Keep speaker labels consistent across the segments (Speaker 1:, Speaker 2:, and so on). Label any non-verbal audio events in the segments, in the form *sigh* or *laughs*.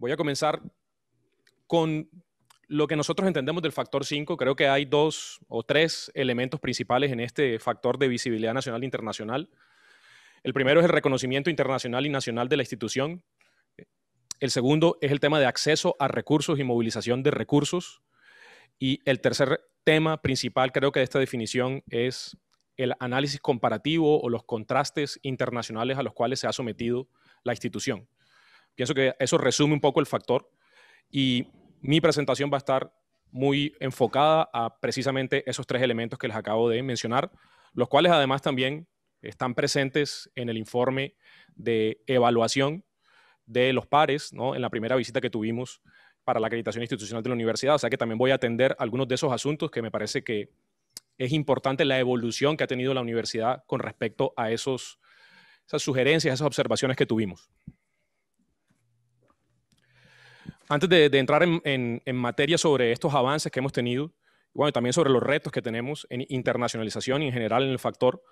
Speaker 1: Voy a comenzar con lo que nosotros entendemos del factor 5. Creo que hay dos o tres elementos principales en este factor de visibilidad nacional e internacional. El primero es el reconocimiento internacional y nacional de la institución. El segundo es el tema de acceso a recursos y movilización de recursos. Y el tercer tema principal, creo que de esta definición, es el análisis comparativo o los contrastes internacionales a los cuales se ha sometido la institución. Pienso que eso resume un poco el factor y mi presentación va a estar muy enfocada a precisamente esos tres elementos que les acabo de mencionar, los cuales además también están presentes en el informe de evaluación de los pares, ¿no? en la primera visita que tuvimos para la acreditación institucional de la universidad. O sea que también voy a atender algunos de esos asuntos que me parece que es importante la evolución que ha tenido la universidad con respecto a esos, esas sugerencias, esas observaciones que tuvimos. Antes de, entrar en, materia sobre estos avances que hemos tenido, bueno, también sobre los retos que tenemos en internacionalización y en general en el factor,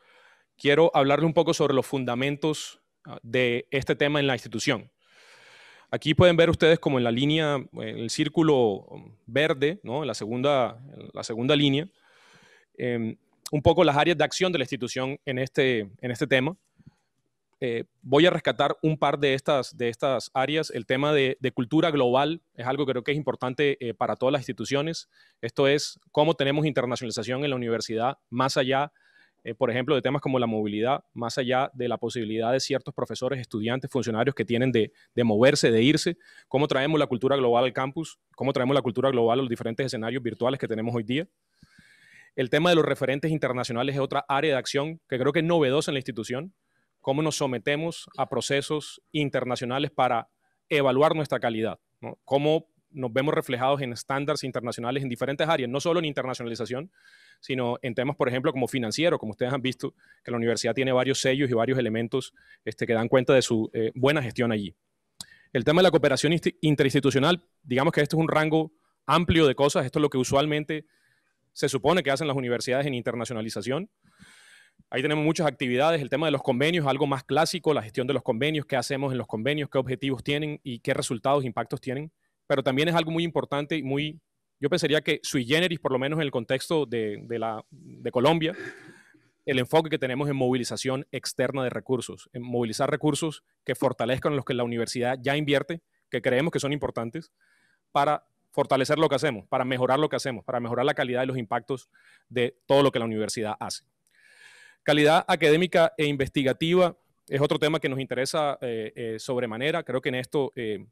Speaker 1: quiero hablarle un poco sobre los fundamentos ah, de este tema en la institución. Aquí pueden ver ustedes como en la línea, en el círculo verde, ¿no? en, la segunda, la segunda línea, em, un poco las áreas de acción de la institución en este, en este tema. Eh, voy a rescatar un par de estas, de estas áreas. El tema de, cultura global es algo que creo que es importante eh, para todas las instituciones. Esto es cómo tenemos internacionalización en la universidad, más allá, eh, por ejemplo, de temas como la movilidad, más allá de la posibilidad de ciertos profesores, estudiantes, funcionarios que tienen de, de moverse, de irse, cómo traemos la cultura global al campus, cómo traemos la cultura global a los diferentes escenarios virtuales que tenemos hoy día. El tema de los referentes internacionales es otra área de acción que creo que es novedosa en la institución cómo nos sometemos a procesos internacionales para evaluar nuestra calidad, cómo nos vemos reflejados en estándares internacionales en diferentes áreas, no solo en internacionalización, sino en temas, por ejemplo, como financiero, como ustedes han visto, que la universidad tiene varios sellos y varios elementos este, que dan cuenta de su eh, buena gestión allí. El tema de la cooperación interinstitucional, digamos que esto es un rango amplio de cosas, esto es lo que usualmente se supone que hacen las universidades en internacionalización, Ahí tenemos muchas actividades. El tema de los convenios, algo más clásico, la gestión de los convenios, qué hacemos en los convenios, qué objetivos tienen y qué resultados, impactos tienen. Pero también es algo muy importante y muy, yo pensaría que sui generis, por lo menos en el contexto de, la, de Colombia, el enfoque que tenemos en movilización externa de recursos, en movilizar recursos que fortalezcan los que la universidad ya invierte, que creemos que son importantes, para fortalecer lo que hacemos, para mejorar lo que hacemos, para mejorar la calidad de los impactos de todo lo que la universidad hace. Calidad académica e investigativa es otro tema que nos interesa eh, eh, sobremanera. Creo que en esto, eh,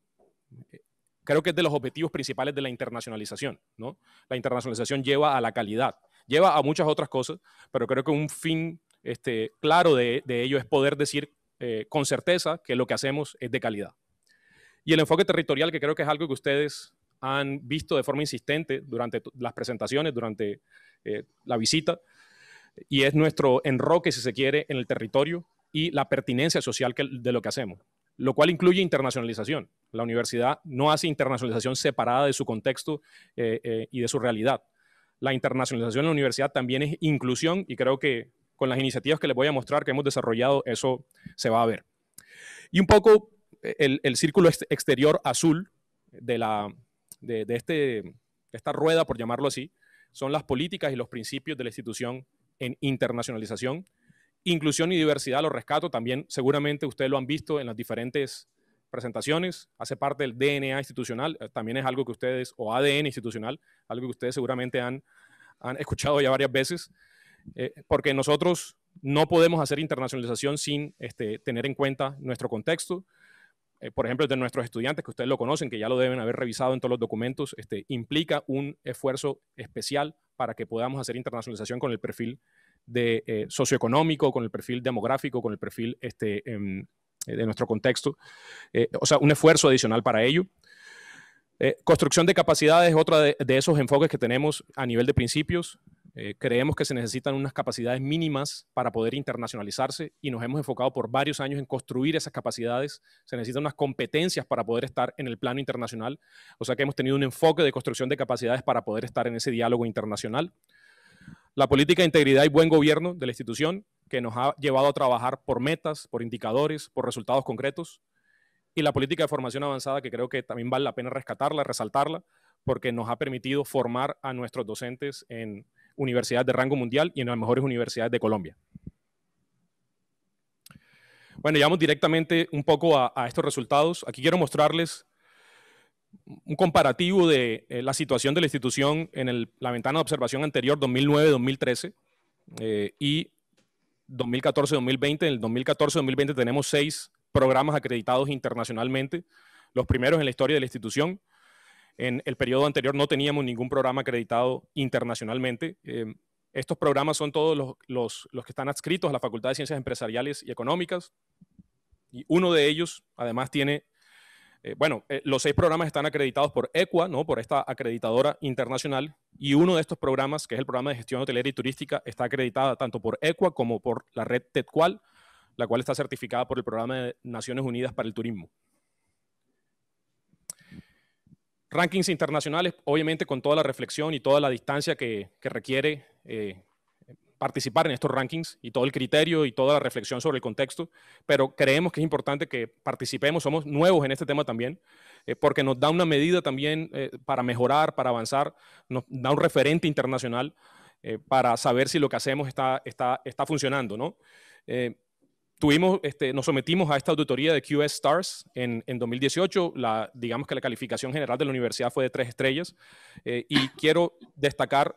Speaker 1: creo que es de los objetivos principales de la internacionalización. ¿no? La internacionalización lleva a la calidad, lleva a muchas otras cosas, pero creo que un fin este, claro de, de ello es poder decir con certeza que lo que hacemos es de calidad. Y el enfoque territorial, que creo que es algo que ustedes han visto de forma insistente durante las presentaciones, durante la visita, y es nuestro enroque, si se quiere, en el territorio y la pertinencia social de lo que hacemos, lo cual incluye internacionalización. La universidad no hace internacionalización separada de su contexto eh, eh, y de su realidad. La internacionalización en la universidad también es inclusión y creo que con las iniciativas que les voy a mostrar que hemos desarrollado, eso se va a ver. Y un poco eh, el, círculo exterior azul de, la, de, este, esta rueda, por llamarlo así, son las políticas y los principios de la institución en internacionalización. Inclusión y diversidad lo rescato, también seguramente ustedes lo han visto en las diferentes presentaciones, hace parte del DNA institucional, eh, también es algo que ustedes, o ADN institucional, algo que ustedes seguramente han, han escuchado ya varias veces, eh, porque nosotros no podemos hacer internacionalización sin este, tener en cuenta nuestro contexto. Eh, por ejemplo, de nuestros estudiantes, que ustedes lo conocen, que ya lo deben haber revisado en todos los documentos, este, implica un esfuerzo especial para que podamos hacer internacionalización con el perfil de, eh, socioeconómico, con el perfil demográfico, con el perfil este, em, de nuestro contexto. Eh, o sea, un esfuerzo adicional para ello. Eh, construcción de capacidades es otro de, esos enfoques que tenemos a nivel de principios. Creemos que se necesitan unas capacidades mínimas para poder internacionalizarse y nos hemos enfocado por varios años en construir esas capacidades. Se necesitan unas competencias para poder estar en el plano internacional. O sea que hemos tenido un enfoque de construcción de capacidades para poder estar en ese diálogo internacional. La política de integridad y buen gobierno de la institución, que nos ha llevado a trabajar por metas, por indicadores, por resultados concretos. y la política de formación avanzada, que creo que también vale la pena rescatarla, resaltarla, porque nos ha permitido formar a nuestros docentes en universidades de rango mundial y en las mejores universidades de Colombia. Bueno, ya directamente un poco a, estos resultados. Aquí quiero mostrarles un comparativo de eh, la situación de la institución en la ventana de observación anterior, 2009-2013, eh, y 2014-2020. En el 2014-2020 tenemos seis programas acreditados internacionalmente, los primeros en la historia de la institución. En el periodo anterior no teníamos ningún programa acreditado internacionalmente. Eh, estos programas son todos los, que están adscritos a la Facultad de Ciencias Empresariales y Económicas. Y uno de ellos, además, tiene, eh, bueno, eh, los seis programas están acreditados por EQUA, ¿no? por esta acreditadora internacional. Y uno de estos programas, que es el programa de gestión hotelera y turística, está acreditada tanto por EQUA como por la red TEDQUAL, la cual está certificada por el Programa de Naciones Unidas para el Turismo. Rankings internacionales, obviamente con toda la reflexión y toda la distancia que, requiere eh, participar en estos rankings y todo el criterio y toda la reflexión sobre el contexto, pero creemos que es importante que participemos, somos nuevos en este tema también, eh, porque nos da una medida también eh, para mejorar, para avanzar, nos da un referente internacional para saber si lo que hacemos está, está, está funcionando. ¿no? Tuvimos, este, nos sometimos a esta auditoría de QS Stars en, en 2018. La, digamos que la calificación general de la universidad fue de tres estrellas. Eh, y quiero destacar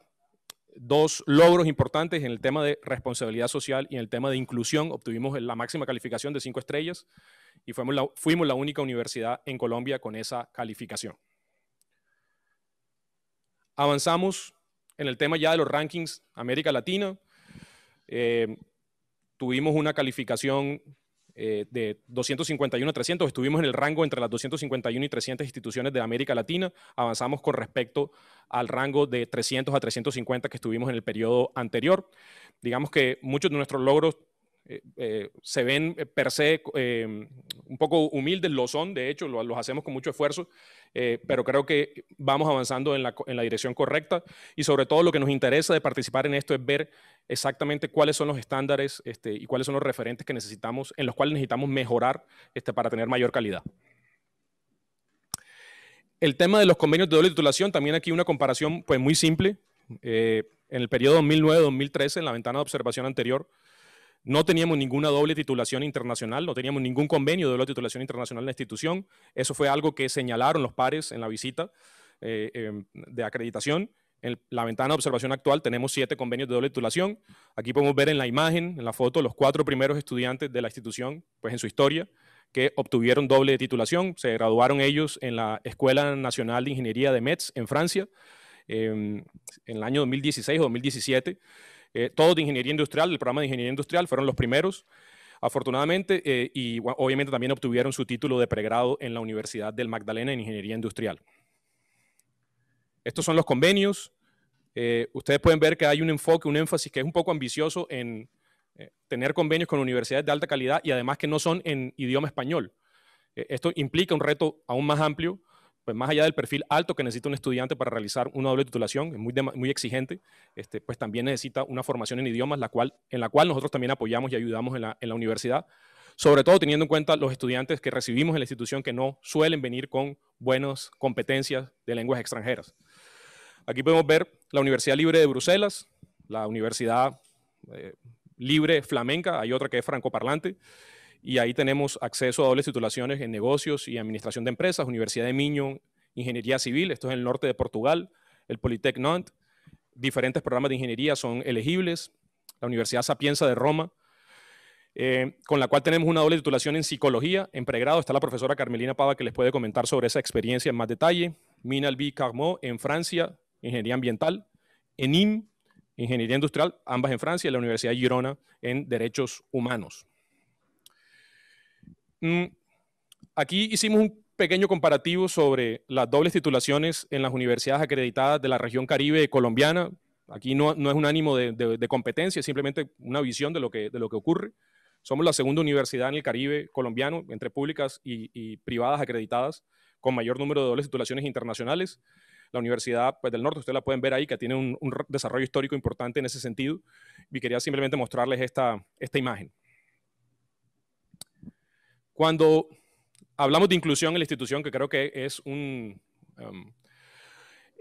Speaker 1: dos logros importantes en el tema de responsabilidad social y en el tema de inclusión. Obtuvimos la máxima calificación de cinco estrellas y fuimos la, fuimos la única universidad en Colombia con esa calificación. Avanzamos en el tema ya de los rankings América Latina. Eh, tuvimos una calificación eh, de 251 a 300, estuvimos en el rango entre las 251 y 300 instituciones de América Latina, avanzamos con respecto al rango de 300 a 350 que estuvimos en el periodo anterior. Digamos que muchos de nuestros logros eh, eh, se ven eh, per se un poco humildes, lo son, de hecho, los hacemos con mucho esfuerzo, pero creo que vamos avanzando en la, en la, dirección correcta y sobre todo lo que nos interesa de participar en esto es ver exactamente cuáles son los estándares este, y cuáles son los referentes que necesitamos, en los cuales necesitamos mejorar este, para tener mayor calidad. El tema de los convenios de doble titulación, también aquí una comparación pues, muy simple. en el periodo 2009-2013, en la ventana de observación anterior, no teníamos ninguna doble titulación internacional, no teníamos ningún convenio de doble titulación internacional en la institución. Eso fue algo que señalaron los pares en la visita eh, em, de acreditación. En la ventana de observación actual tenemos siete convenios de doble titulación. Aquí podemos ver en la imagen, en la foto, los cuatro primeros estudiantes de la institución, pues en su historia, que obtuvieron doble titulación. Se graduaron ellos en la Escuela Nacional de Ingeniería de Metz, en Francia, em, en el año 2016 o 2017. Eh, todos de ingeniería industrial, el programa de ingeniería industrial, fueron los primeros, afortunadamente, eh, y obviamente también obtuvieron su título de pregrado en la Universidad del Magdalena en ingeniería industrial. Estos son los convenios. Eh, ustedes pueden ver que hay un enfoque, un énfasis que es un poco ambicioso en tener convenios con universidades de alta calidad y además que no son en idioma español. esto implica un reto aún más amplio pues más allá del perfil alto que necesita un estudiante para realizar una doble titulación, es muy, muy exigente, este, pues también necesita una formación en idiomas, la cual, en la cual nosotros también apoyamos y ayudamos en la, universidad, sobre todo teniendo en cuenta los estudiantes que recibimos en la institución que no suelen venir con buenas competencias de lenguas extranjeras. Aquí podemos ver la Universidad Libre de Bruselas, la Universidad eh, Libre Flamenca, hay otra que es francoparlante, y ahí tenemos acceso a dobles titulaciones en negocios y administración de empresas, Universidad de Miño, Ingeniería Civil, esto es en el norte de Portugal, el Politec Nantes, diferentes programas de ingeniería son elegibles, la Universidad Sapienza de Roma, eh, con la cual tenemos una doble titulación en psicología, en pregrado está la profesora Carmelina Pava que les puede comentar sobre esa experiencia en más detalle, Minalbi Carmot en Francia, Ingeniería Ambiental, ENIM, Ingeniería Industrial, ambas en Francia, y la Universidad de Girona en Derechos Humanos. Mm, aquí hicimos un pequeño comparativo sobre las dobles titulaciones en las universidades acreditadas de la región caribe colombiana. Aquí no, es un ánimo de, competencia, es simplemente una visión de lo, que, de lo que ocurre. Somos la segunda universidad en el Caribe colombiano, entre públicas y, privadas acreditadas, con mayor número de dobles titulaciones internacionales. La Universidad pues, del Norte, ustedes la pueden ver ahí, que tiene un, un, desarrollo histórico importante en ese sentido. Y quería simplemente mostrarles esta, esta imagen. Cuando hablamos de inclusión en la institución, que creo que es un, em,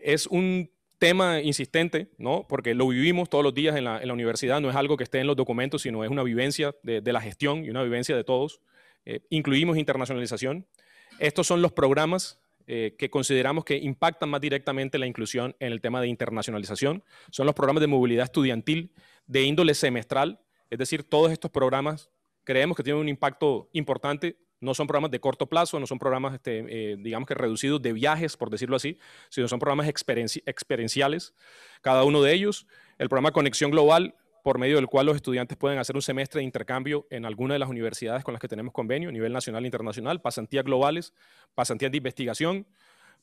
Speaker 1: es un tema insistente, ¿no? porque lo vivimos todos los días en la, universidad, no es algo que esté en los documentos, sino es una vivencia de, la gestión y una vivencia de todos. Eh, incluimos internacionalización. Estos son los programas eh, que consideramos que impactan más directamente la inclusión en el tema de internacionalización. Son los programas de movilidad estudiantil de índole semestral, es decir, todos estos programas creemos que tienen un impacto importante no son programas de corto plazo, no son programas, este, eh, digamos que reducidos de viajes, por decirlo así, sino son programas experienciales, cada uno de ellos. El programa Conexión Global, por medio del cual los estudiantes pueden hacer un semestre de intercambio en alguna de las universidades con las que tenemos convenio a nivel nacional e internacional, pasantías globales, pasantías de investigación,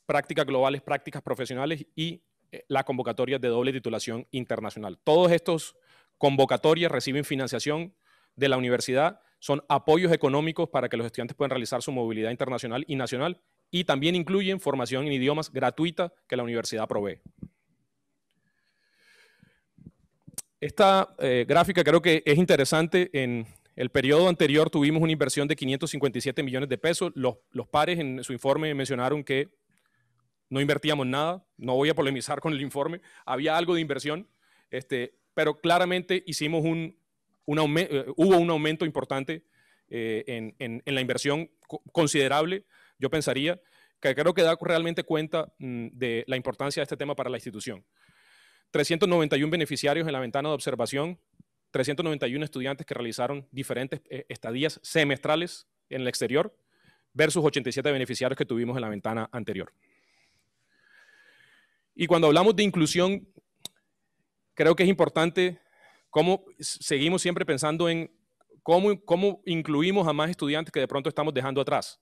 Speaker 1: prácticas globales, prácticas profesionales y eh, la convocatoria de doble titulación internacional. Todos estos convocatorias reciben financiación de la universidad son apoyos económicos para que los estudiantes puedan realizar su movilidad internacional y nacional y también incluyen formación en idiomas gratuita que la universidad provee. Esta eh, gráfica creo que es interesante. En el periodo anterior tuvimos una inversión de 557 millones de pesos. Los, los pares en su informe mencionaron que no invertíamos nada. No voy a polemizar con el informe. Había algo de inversión, este, pero claramente hicimos un, eh, hubo un aumento importante eh, en, la inversión considerable, yo pensaría, que creo que da realmente cuenta mm, de la importancia de este tema para la institución. 391 beneficiarios en la ventana de observación, 391 estudiantes que realizaron diferentes eh, estadías semestrales en el exterior, versus 87 beneficiarios que tuvimos en la ventana anterior. Y cuando hablamos de inclusión, creo que es importante cómo seguimos siempre pensando en cómo, cómo incluimos a más estudiantes que de pronto estamos dejando atrás.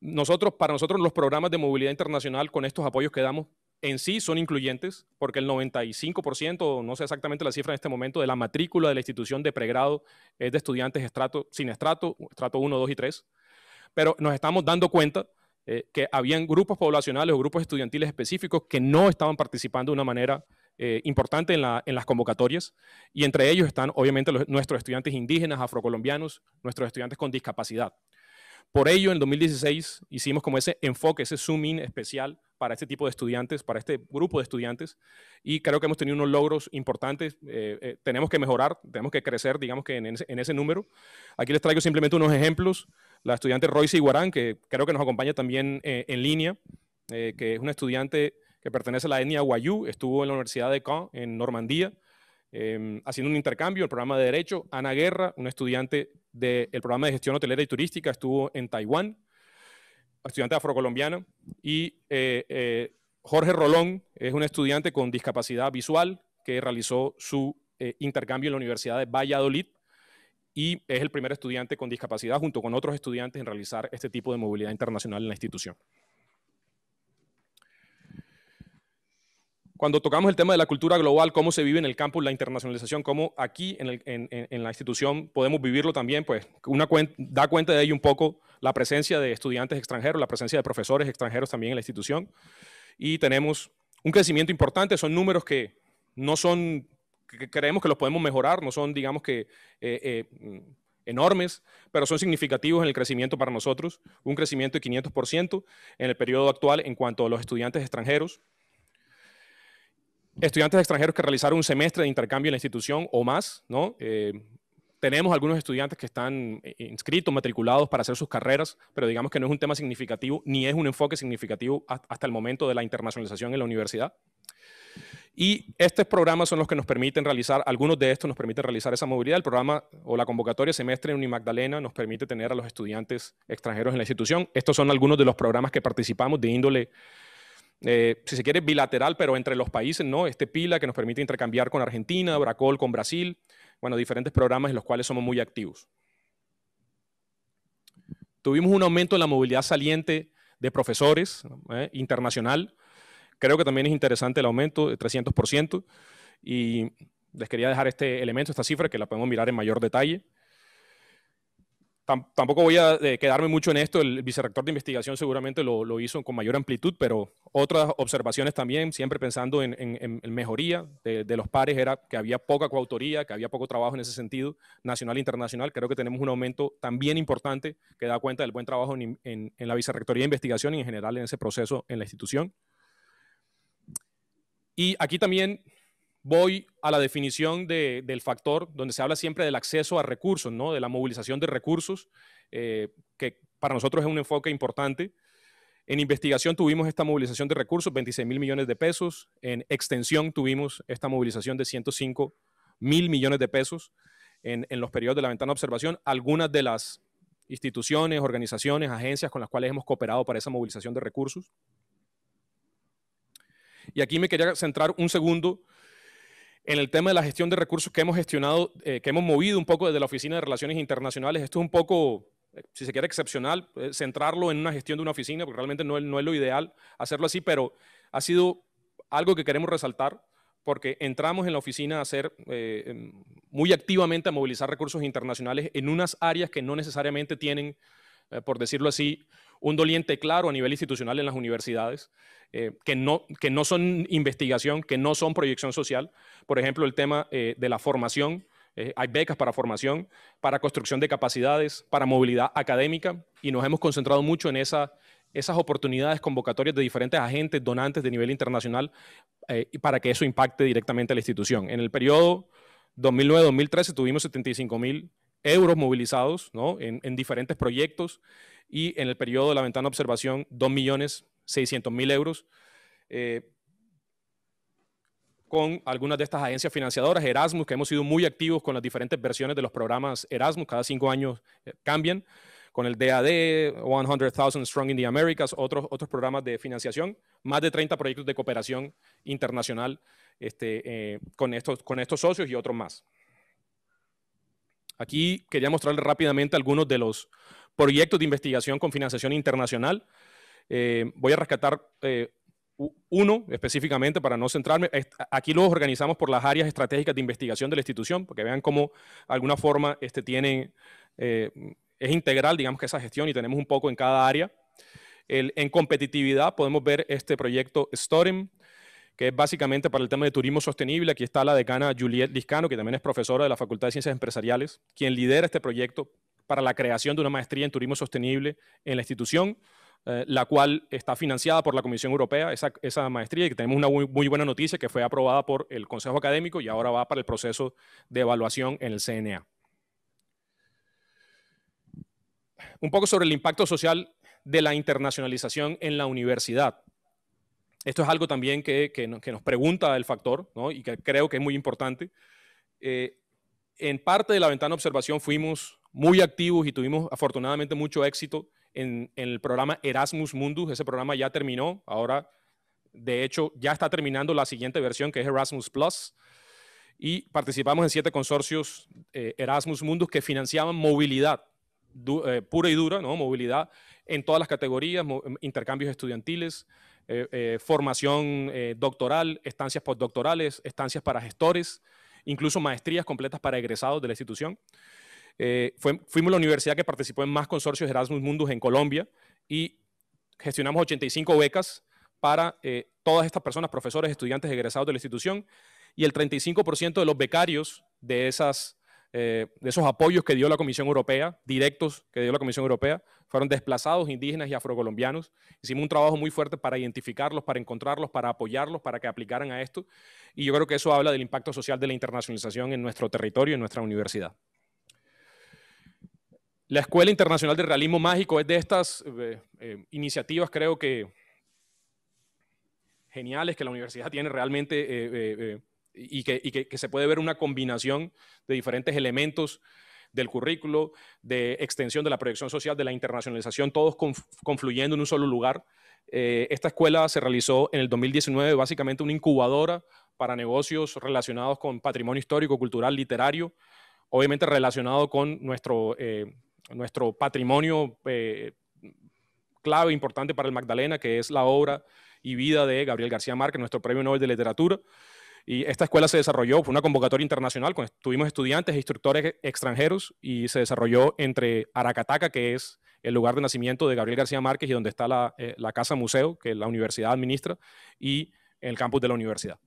Speaker 1: Nosotros, para nosotros los programas de movilidad internacional con estos apoyos que damos en sí son incluyentes, porque el 95%, no sé exactamente la cifra en este momento, de la matrícula de la institución de pregrado es de estudiantes estrato, sin estrato, estrato 1, 2 y 3. Pero nos estamos dando cuenta eh, que habían grupos poblacionales o grupos estudiantiles específicos que no estaban participando de una manera eh, importante en, las convocatorias y entre ellos están obviamente nuestros estudiantes indígenas, afrocolombianos, nuestros estudiantes con discapacidad. Por ello, en 2016 hicimos como ese enfoque, ese zoom in especial para este tipo de estudiantes, para este grupo de estudiantes, y creo que hemos tenido unos logros importantes. Eh, eh, tenemos que mejorar, tenemos que crecer, digamos que en ese, número. Aquí les traigo simplemente unos ejemplos. La estudiante Royce Iguarán, que creo que nos acompaña también en línea, que es una estudiante que pertenece a la etnia Wayuu, estuvo en la Universidad de Caen, en Normandía, em, haciendo un intercambio, el programa de Derecho. Ana Guerra, una estudiante del programa de Gestión Hotelera y Turística, estuvo en Taiwán, estudiante afrocolombiana. Y eh, eh, Jorge Rolón es un estudiante con discapacidad visual que realizó su eh, intercambio en la Universidad de Valladolid y es el primer estudiante con discapacidad junto con otros estudiantes en realizar este tipo de movilidad internacional en la institución. Cuando tocamos el tema de la cultura global, cómo se vive en el campus la internacionalización, cómo aquí en, la institución podemos vivirlo también, pues da cuenta de ello un poco la presencia de estudiantes extranjeros, la presencia de profesores extranjeros también en la institución. Y tenemos un crecimiento importante, son números que no son, que creemos que los podemos mejorar, no son, digamos que, eh, eh, enormes, pero son significativos en el crecimiento para nosotros, un crecimiento de 500% en el periodo actual en cuanto a los estudiantes extranjeros estudiantes extranjeros que realizaron un semestre de intercambio en la institución o más, ¿no? Eh, tenemos algunos estudiantes que están eh, inscritos, matriculados para hacer sus carreras, pero digamos que no es un tema significativo ni es un enfoque significativo hasta el momento de la internacionalización en la universidad. Y estos programas son los que nos permiten realizar, algunos de estos nos permiten realizar esa movilidad. El programa o la convocatoria semestre en Unimagdalena nos permite tener a los estudiantes extranjeros en la institución. Estos son algunos de los programas que participamos de índole eh, si se quiere, bilateral, pero entre los países, ¿no? Este PILA que nos permite intercambiar con Argentina, Bracol con Brasil, bueno, diferentes programas en los cuales somos muy activos. Tuvimos un aumento en la movilidad saliente de profesores ¿eh? internacional. Creo que también es interesante el aumento de 300%. Y les quería dejar este elemento, esta cifra, que la podemos mirar en mayor detalle. Tampoco voy a eh, quedarme mucho en esto, el vicerrector de investigación seguramente lo, hizo con mayor amplitud, pero otras observaciones también, siempre pensando en, mejoría de, los pares, era que había poca coautoría, que había poco trabajo en ese sentido, nacional e internacional. Creo que tenemos un aumento también importante que da cuenta del buen trabajo en, la vicerrectoría de investigación y en general en ese proceso en la institución. Y aquí también voy a la definición del factor donde se habla siempre del acceso a recursos, ¿no? de la movilización de recursos, eh, que para nosotros es un enfoque importante. En investigación tuvimos esta movilización de recursos, 26 mil millones de pesos. En extensión tuvimos esta movilización de 105 mil millones de pesos en, en los periodos de la ventana de observación. Algunas de las instituciones, organizaciones, agencias con las cuales hemos cooperado para esa movilización de recursos. Y aquí me quería centrar un segundo en el tema de la gestión de recursos que hemos gestionado, eh, que hemos movido un poco desde la Oficina de Relaciones Internacionales. Esto es un poco, eh, si se quiere, excepcional, eh, centrarlo en una gestión de una oficina, porque realmente no no es lo ideal hacerlo así, pero ha sido algo que queremos resaltar porque entramos en la oficina a hacer em, muy activamente a movilizar recursos internacionales en unas áreas que no necesariamente tienen, por decirlo así, un doliente claro a nivel institucional en las universidades, eh, que, no, que no son investigación, que no son proyección social. Por ejemplo, el tema eh, de la formación. Eh, hay becas para formación, para construcción de capacidades, para movilidad académica, y nos hemos concentrado mucho en esa, esas oportunidades convocatorias de diferentes agentes, donantes de nivel internacional, para que eso impacte directamente a la institución. En el periodo 2009-2013 tuvimos 75 mil euros movilizados ¿no? en diferentes proyectos y en el periodo de la ventana de observación 2.600.000 euros eh, con algunas de estas agencias financiadoras, Erasmus, que hemos sido muy activos con las diferentes versiones de los programas Erasmus, cada cinco años eh, cambian, con el DAD, 100,000 Strong in the Americas, otros, otros programas de financiación, más de 30 proyectos de cooperación internacional este, eh, con, estos, con estos socios y otros más. Aquí quería mostrarles rápidamente algunos de los proyectos de investigación con financiación internacional. Eh, voy a rescatar eh, uno específicamente para no centrarme. Aquí los organizamos por las áreas estratégicas de investigación de la institución, porque vean cómo de alguna forma este, tiene, eh, es integral, digamos que esa gestión y tenemos un poco en cada área. en competitividad podemos ver este proyecto STORM, que es básicamente para el tema de turismo sostenible. Aquí está la decana Juliette Liscano, que también es profesora de la Facultad de Ciencias Empresariales, quien lidera este proyecto para la creación de una maestría en turismo sostenible en la institución, eh, la cual está financiada por la Comisión Europea, esa, esa maestría, y que tenemos una muy, buena noticia que fue aprobada por el Consejo Académico y ahora va para el proceso de evaluación en el CNA. Un poco sobre el impacto social de la internacionalización en la universidad. Esto es algo también que, que, nos pregunta el factor ¿no? y que creo que es muy importante. Eh, en parte de la ventana de observación fuimos muy activos y tuvimos afortunadamente mucho éxito en, el programa Erasmus Mundus. Ese programa ya terminó, ahora de hecho ya está terminando la siguiente versión que es Erasmus Plus. Y participamos en siete consorcios eh, Erasmus Mundus que financiaban movilidad eh, pura y dura, ¿no? movilidad en todas las categorías, intercambios estudiantiles, eh, formación doctoral, estancias postdoctorales, estancias para gestores, incluso maestrías completas para egresados de la institución. Fuimos la universidad que participó en más consorcios Erasmus Mundus en Colombia y gestionamos 85 becas para todas estas personas, profesores, estudiantes egresados de la institución, y el 35% de los becarios de esas eh, de esos apoyos que dio la Comisión Europea, directos que dio la Comisión Europea, fueron desplazados indígenas y afrocolombianos. Hicimos un trabajo muy fuerte para identificarlos, para encontrarlos, para apoyarlos, para que aplicaran a esto. Y yo creo que eso habla del impacto social de la internacionalización en nuestro territorio, en nuestra universidad. La Escuela Internacional de Realismo Mágico es de estas eh, eh, iniciativas, creo que geniales que la universidad tiene realmente y, que, se puede ver una combinación de diferentes elementos del currículo, de extensión de la proyección social, de la internacionalización, todos confluyendo en un solo lugar. Eh, esta escuela se realizó en el 2019, básicamente una incubadora para negocios relacionados con patrimonio histórico, cultural, literario, obviamente relacionado con nuestro, eh, nuestro patrimonio eh, clave, importante para el Magdalena, que es la obra y vida de Gabriel García Márquez, nuestro premio Nobel de Literatura. Y esta escuela se desarrolló, fue una convocatoria internacional, tuvimos estudiantes e instructores extranjeros y se desarrolló entre Aracataca, que es el lugar de nacimiento de Gabriel García Márquez y donde está la, eh, la casa museo que la universidad administra, y el campus de la universidad.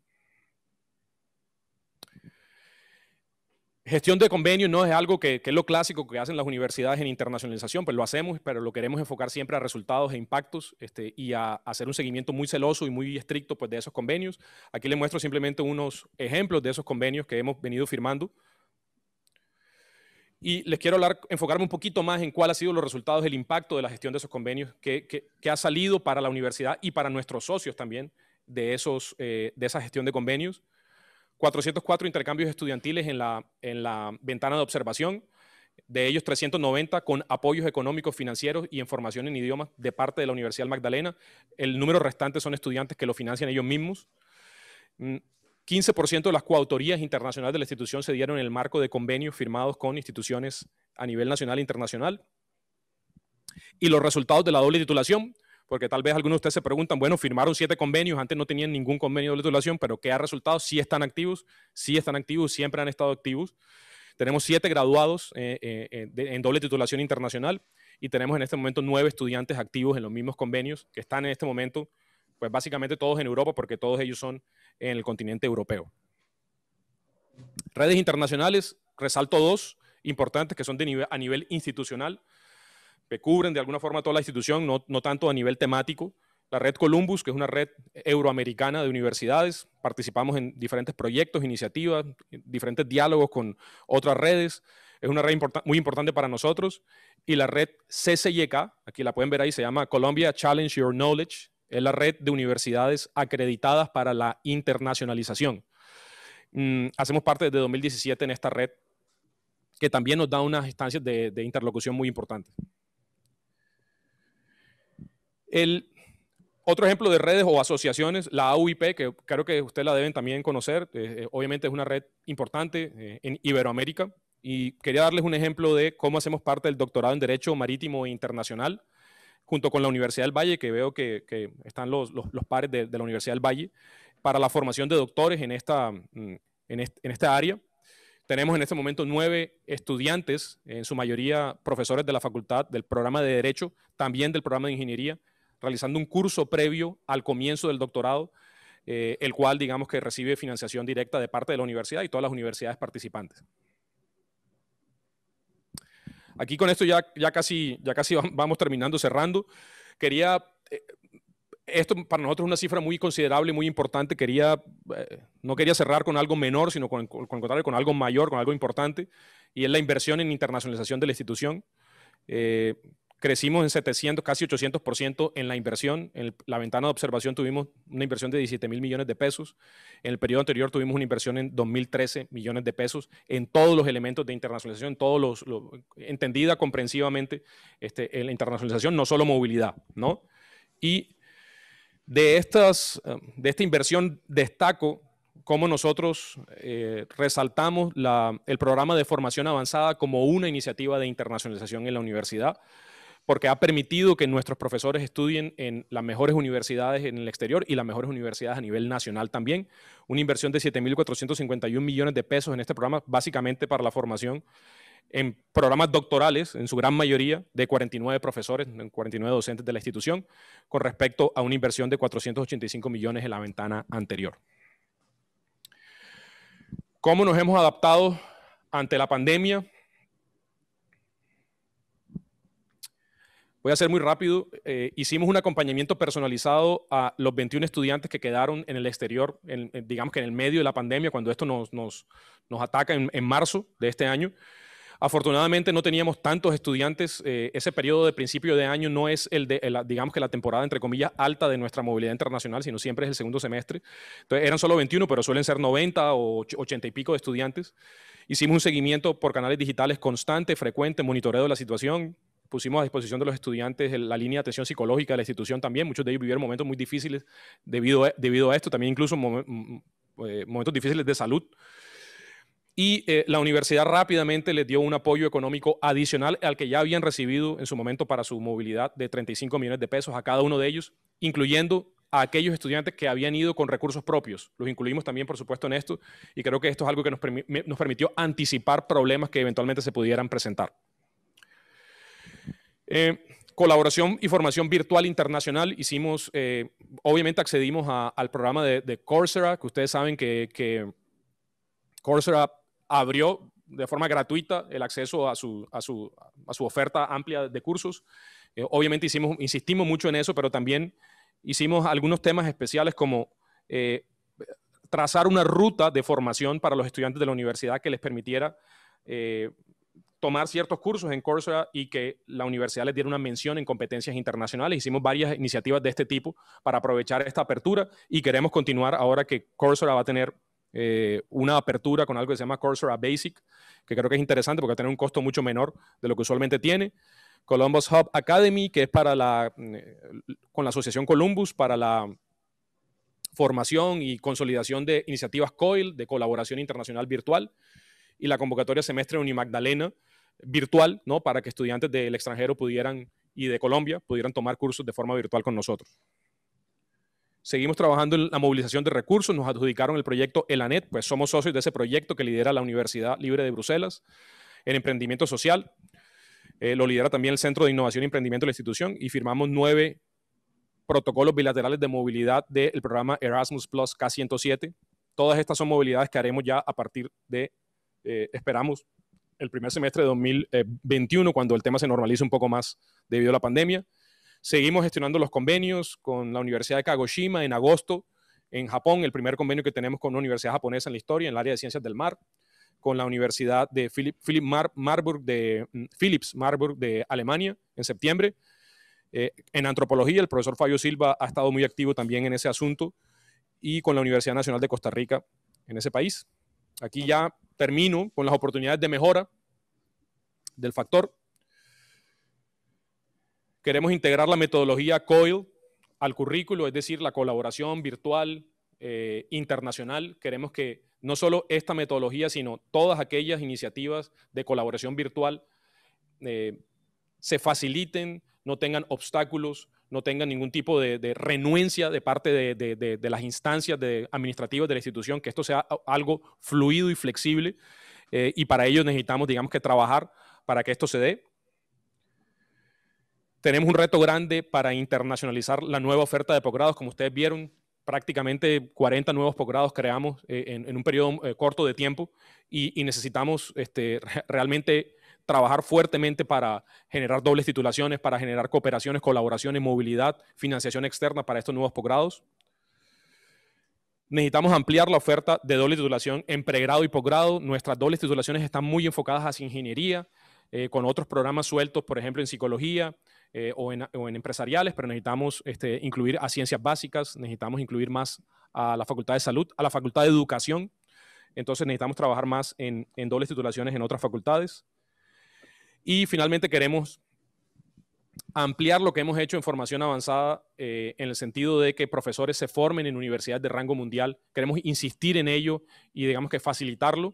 Speaker 1: Gestión de convenios no es algo que, es lo clásico que hacen las universidades en internacionalización, pues lo hacemos, pero lo queremos enfocar siempre a resultados e impactos este, y a, hacer un seguimiento muy celoso y muy estricto pues, de esos convenios. Aquí les muestro simplemente unos ejemplos de esos convenios que hemos venido firmando. Y les quiero enfocarme un poquito más en cuáles han sido los resultados, el impacto de la gestión de esos convenios que, que, ha salido para la universidad y para nuestros socios también de, esos, eh, de esa gestión de convenios. 404 intercambios estudiantiles en la, en la ventana de observación, de ellos 390 con apoyos económicos, financieros y en formación en idiomas de parte de la Universidad Magdalena. El número restante son estudiantes que lo financian ellos mismos. 15% mm, de las coautorías internacionales de la institución se dieron en el marco de convenios firmados con instituciones a nivel nacional e internacional. Y los resultados de la doble titulación, porque tal vez algunos de ustedes se preguntan, bueno, firmaron siete convenios, antes no tenían ningún convenio de titulación, pero ¿qué ha resultado? Sí están activos, sí están activos, siempre han estado activos. Tenemos siete graduados eh, eh, eh, en doble titulación internacional y tenemos en este momento nueve estudiantes activos en los mismos convenios que están en este momento, pues básicamente todos en Europa, porque todos ellos son en el continente europeo. Redes internacionales, resalto dos importantes que son a nivel institucional que cubren de alguna forma toda la institución, no, no tanto a nivel temático. La red Columbus, que es una red euroamericana de universidades, participamos en diferentes proyectos, iniciativas, diferentes diálogos con otras redes. Es una red muy importante para nosotros. Y la red CCYK, aquí la pueden ver ahí, se llama Columbia Challenge Your Knowledge. Es la red de universidades acreditadas para la internacionalización. Mm, hacemos parte desde 2017 en esta red, que también nos da unas instancias de, de interlocución muy importantes. El otro ejemplo de redes o asociaciones, la AUIP, que creo que ustedes la deben también conocer, eh, eh, obviamente es una red importante eh, en Iberoamérica y quería darles un ejemplo de cómo hacemos parte del doctorado en Derecho Marítimo e Internacional junto con la Universidad del Valle, que veo que, están los, pares de, la Universidad del Valle, para la formación de doctores en esta, mm, en, en esta área. Tenemos en este momento nueve estudiantes, en su mayoría profesores de la facultad del programa de Derecho, también del programa de Ingeniería, realizando un curso previo al comienzo del doctorado, eh, el cual digamos que recibe financiación directa de parte de la universidad y todas las universidades participantes. Aquí con esto ya, ya, casi, ya casi vamos terminando, cerrando. Quería, eh, esto para nosotros es una cifra muy considerable, muy importante. Quería, eh, no quería cerrar con algo menor, sino con, con, con, algo mayor, con algo importante, y es la inversión en internacionalización de la institución. Crecimos en 700, casi 800% en la inversión. En la ventana de observación tuvimos una inversión de 17 mil millones de pesos. En el periodo anterior tuvimos una inversión en 2013 millones de pesos en todos los elementos de internacionalización, todos los, entendida comprensivamente este, en la internacionalización, no solo movilidad, ¿no? Y de, estas, de esta inversión destaco cómo nosotros eh, resaltamos el programa de formación avanzada como una iniciativa de internacionalización en la universidad porque ha permitido que nuestros profesores estudien en las mejores universidades en el exterior y las mejores universidades a nivel nacional también. Una inversión de 7.451 millones de pesos en este programa, básicamente para la formación en programas doctorales, en su gran mayoría, de 49 profesores, 49 docentes de la institución, con respecto a una inversión de 485 millones en la ventana anterior. ¿Cómo nos hemos adaptado ante la pandemia? Voy a ser muy rápido. Eh, hicimos un acompañamiento personalizado a los 21 estudiantes que quedaron en el exterior, digamos que en el medio de la pandemia, cuando esto nos, nos, nos ataca en, marzo de este año. Afortunadamente no teníamos tantos estudiantes. Eh, ese periodo de principio de año no es el de, digamos que la temporada, entre comillas, alta de nuestra movilidad internacional, sino siempre es el segundo semestre. Entonces eran solo 21, pero suelen ser 90 o 80 y pico de estudiantes. Hicimos un seguimiento por canales digitales constante, frecuente, monitoreo de la situación pusimos a disposición de los estudiantes la línea de atención psicológica de la institución también. Muchos de ellos vivieron momentos muy difíciles debido a, debido a esto, también incluso eh, momentos difíciles de salud. Y eh, la universidad rápidamente les dio un apoyo económico adicional al que ya habían recibido en su momento para su movilidad de 35 millones de pesos a cada uno de ellos, incluyendo a aquellos estudiantes que habían ido con recursos propios. Los incluimos también, por supuesto, en esto y creo que esto es algo que nos, nos permitió anticipar problemas que eventualmente se pudieran presentar. Eh, colaboración y formación virtual internacional. Hicimos, eh, obviamente accedimos al programa de, Coursera, que ustedes saben que, Coursera abrió de forma gratuita el acceso a su, oferta amplia de cursos. Eh, obviamente hicimos, insistimos mucho en eso, pero también hicimos algunos temas especiales como trazar una ruta de formación para los estudiantes de la universidad que les permitiera tomar ciertos cursos en Coursera y que la universidad les diera una mención en competencias internacionales. Hicimos varias iniciativas de este tipo para aprovechar esta apertura y queremos continuar ahora que Coursera va a tener eh, una apertura con algo que se llama Coursera Basic, que creo que es interesante porque va a tener un costo mucho menor de lo que usualmente tiene. Columbus Hub Academy, que es para la, eh, con la Asociación Columbus, para la formación y consolidación de iniciativas COIL, de colaboración internacional virtual, y la convocatoria semestre Unimagdalena, virtual, ¿no? Para que estudiantes del extranjero pudieran y de Colombia pudieran tomar cursos de forma virtual con nosotros. Seguimos trabajando en la movilización de recursos, nos adjudicaron el proyecto ELANET, pues somos socios de ese proyecto que lidera la Universidad Libre de Bruselas en emprendimiento social. Eh, lo lidera también el Centro de Innovación y Emprendimiento de la institución y firmamos nueve protocolos bilaterales de movilidad del programa Erasmus Plus K107. Todas estas son movilidades que haremos ya a partir de, eh, esperamos, el primer semestre de 2021, cuando el tema se normaliza un poco más debido a la pandemia. Seguimos gestionando los convenios con la Universidad de Kagoshima en agosto, en Japón, el primer convenio que tenemos con una universidad japonesa en la historia, en el área de ciencias del mar, con la Universidad de Philip, Marburg de, mm, Philips Marburg de Alemania en septiembre. Eh, en antropología, el profesor Fabio Silva ha estado muy activo también en ese asunto y con la Universidad Nacional de Costa Rica en ese país. Aquí ya termino con las oportunidades de mejora del factor. Queremos integrar la metodología COIL al currículo, es decir, la colaboración virtual eh, internacional. Queremos que no solo esta metodología, sino todas aquellas iniciativas de colaboración virtual eh, se faciliten, no tengan obstáculos, no tengan ningún tipo de, renuencia de parte de, las instancias administrativas de la institución, que esto sea algo fluido y flexible. Eh, y para ello necesitamos, digamos, que trabajar para que esto se dé. Tenemos un reto grande para internacionalizar la nueva oferta de posgrados. Como ustedes vieron, prácticamente 40 nuevos posgrados creamos eh, en, un periodo eh, corto de tiempo y, necesitamos este, realmente trabajar fuertemente para generar dobles titulaciones, para generar cooperaciones, colaboraciones, movilidad, financiación externa para estos nuevos posgrados. Necesitamos ampliar la oferta de doble titulación en pregrado y posgrado. Nuestras dobles titulaciones están muy enfocadas hacia ingeniería, eh, con otros programas sueltos, por ejemplo, en psicología eh, o, en, empresariales, pero necesitamos este, incluir a ciencias básicas, necesitamos incluir más a la Facultad de Salud, a la Facultad de Educación. Entonces necesitamos trabajar más en, en dobles titulaciones en otras facultades. Y finalmente queremos ampliar lo que hemos hecho en formación avanzada eh, en el sentido de que profesores se formen en universidades de rango mundial. Queremos insistir en ello y digamos que facilitarlo.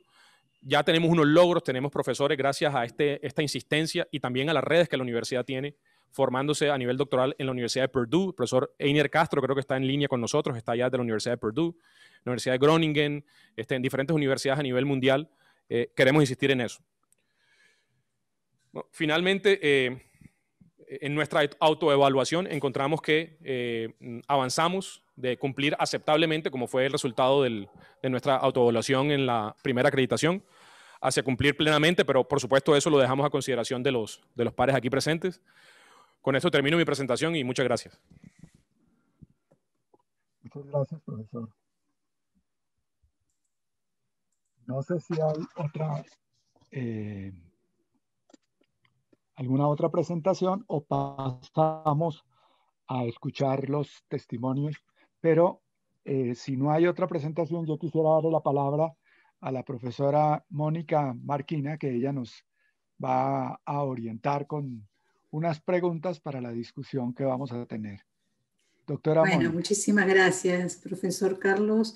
Speaker 1: Ya tenemos unos logros, tenemos profesores gracias a este, esta insistencia y también a las redes que la universidad tiene formándose a nivel doctoral en la Universidad de Purdue. El profesor Einer Castro creo que está en línea con nosotros, está allá de la Universidad de Purdue, la Universidad de Groningen, este, en diferentes universidades a nivel mundial. Eh, queremos insistir en eso finalmente, eh, en nuestra autoevaluación encontramos que eh, avanzamos de cumplir aceptablemente, como fue el resultado de nuestra autoevaluación en la primera acreditación, hacia cumplir plenamente, pero por supuesto eso lo dejamos a consideración de los, de los pares aquí presentes. Con esto termino mi presentación y muchas gracias.
Speaker 2: Muchas gracias, profesor. No sé si hay otra eh, alguna otra presentación o pasamos a escuchar los testimonios. Pero eh, si no hay otra presentación, yo quisiera darle la palabra a la profesora Mónica Marquina, que ella nos va a orientar con unas preguntas para la discusión que vamos a tener.
Speaker 3: Doctora Bueno, muchísimas gracias, profesor Carlos.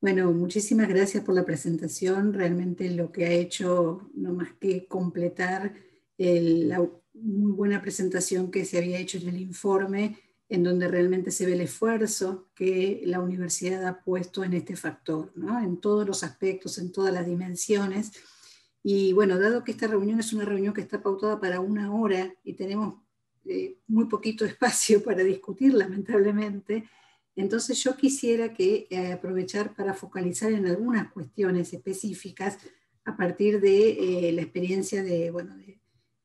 Speaker 3: Bueno, muchísimas gracias por la presentación. Realmente lo que ha hecho no más que completar la muy buena presentación que se había hecho en el informe en donde realmente se ve el esfuerzo que la universidad ha puesto en este factor, ¿no? en todos los aspectos, en todas las dimensiones. Y bueno, dado que esta reunión es una reunión que está pautada para una hora y tenemos eh, muy poquito *laughs* espacio para discutir, lamentablemente, entonces yo quisiera que eh, aprovechar para focalizar en algunas cuestiones específicas a partir de eh, la experiencia de, bueno, de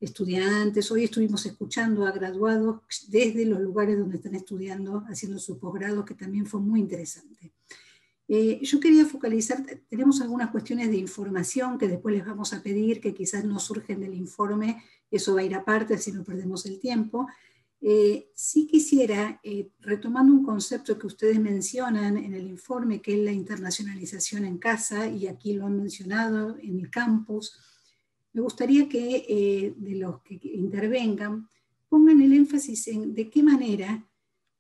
Speaker 3: estudiantes. Hoy estuvimos escuchando a graduados desde los lugares donde están estudiando, haciendo su posgrado, que también fue muy interesante. Eh, yo quería focalizar, tenemos algunas cuestiones de información que después les vamos a pedir, que quizás no surgen del informe, eso va a ir aparte, así no perdemos el tiempo. Eh, sí quisiera, eh, retomando un concepto que ustedes mencionan en el informe, que es la internacionalización en casa, y aquí lo han mencionado en el campus, me gustaría que eh, de los que intervengan pongan el énfasis en de qué manera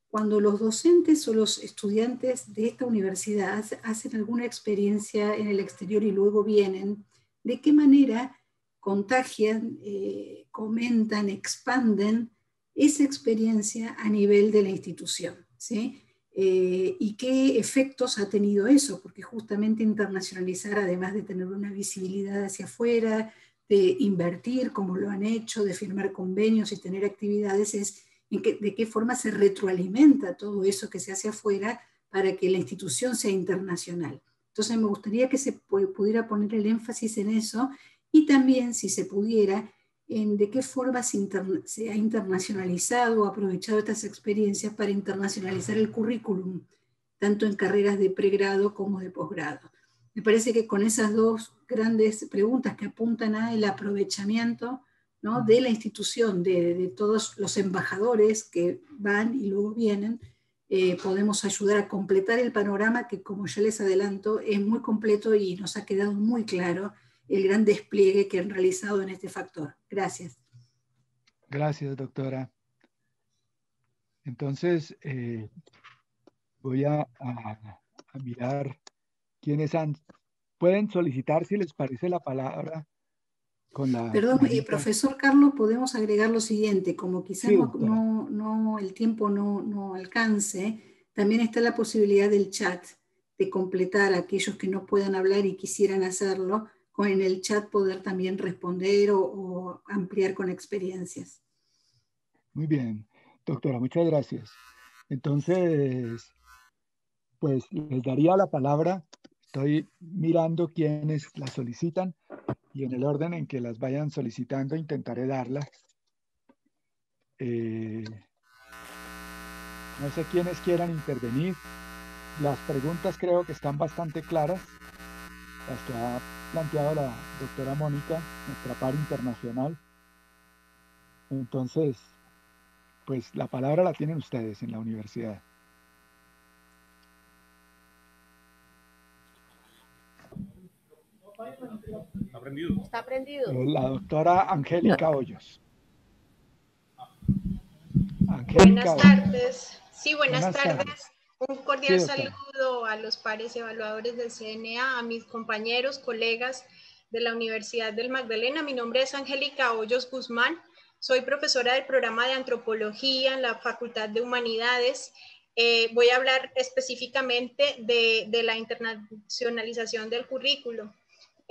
Speaker 3: cuando los docentes o los estudiantes de esta universidad hacen alguna experiencia en el exterior y luego vienen, de qué manera contagian, eh, comentan, expanden esa experiencia a nivel de la institución. ¿sí? Eh, y qué efectos ha tenido eso, porque justamente internacionalizar, además de tener una visibilidad hacia afuera, de invertir como lo han hecho, de firmar convenios y tener actividades, es en de qué forma se retroalimenta todo eso que se hace afuera para que la institución sea internacional. Entonces me gustaría que se pudiera poner el énfasis en eso y también, si se pudiera, en de qué forma se, se ha internacionalizado o aprovechado estas experiencias para internacionalizar el currículum, tanto en carreras de pregrado como de posgrado. Me parece que con esas dos grandes preguntas que apuntan al aprovechamiento ¿no? de la institución, de, todos los embajadores que van y luego vienen, eh, podemos ayudar a completar el panorama que, como ya les adelanto, es muy completo y nos ha quedado muy claro el gran despliegue que han realizado en este factor. Gracias.
Speaker 2: Gracias, doctora. Entonces, eh, voy a, a mirar quienes han, pueden solicitar si les parece la palabra con la...
Speaker 3: Perdón, eh, profesor Carlos, podemos agregar lo siguiente, como quizás no, no, el tiempo no, no alcance, también está la posibilidad del chat, de completar a aquellos que no puedan hablar y quisieran hacerlo, con en el chat poder también responder o, o ampliar con experiencias.
Speaker 2: Muy bien, doctora, muchas gracias. Entonces, pues les daría la palabra Estoy mirando quiénes la solicitan y en el orden en que las vayan solicitando intentaré darlas. Eh, no sé quiénes quieran intervenir. Las preguntas creo que están bastante claras, las que ha planteado la doctora Mónica, nuestra par internacional. Entonces, pues la palabra la tienen ustedes en la universidad.
Speaker 1: Está prendido.
Speaker 4: Está prendido.
Speaker 2: Eh, la doctora Angélica Hoyos.
Speaker 4: buenas tardes. Sí, buenas, tardes. Un cordial saludo a los pares evaluadores del CNA, a mis compañeros, colegas de la Universidad del Magdalena. Mi nombre es Angélica Hoyos Guzmán. Soy profesora del programa de antropología en la Facultad de Humanidades. Eh, voy a hablar específicamente de, de la internacionalización del currículo.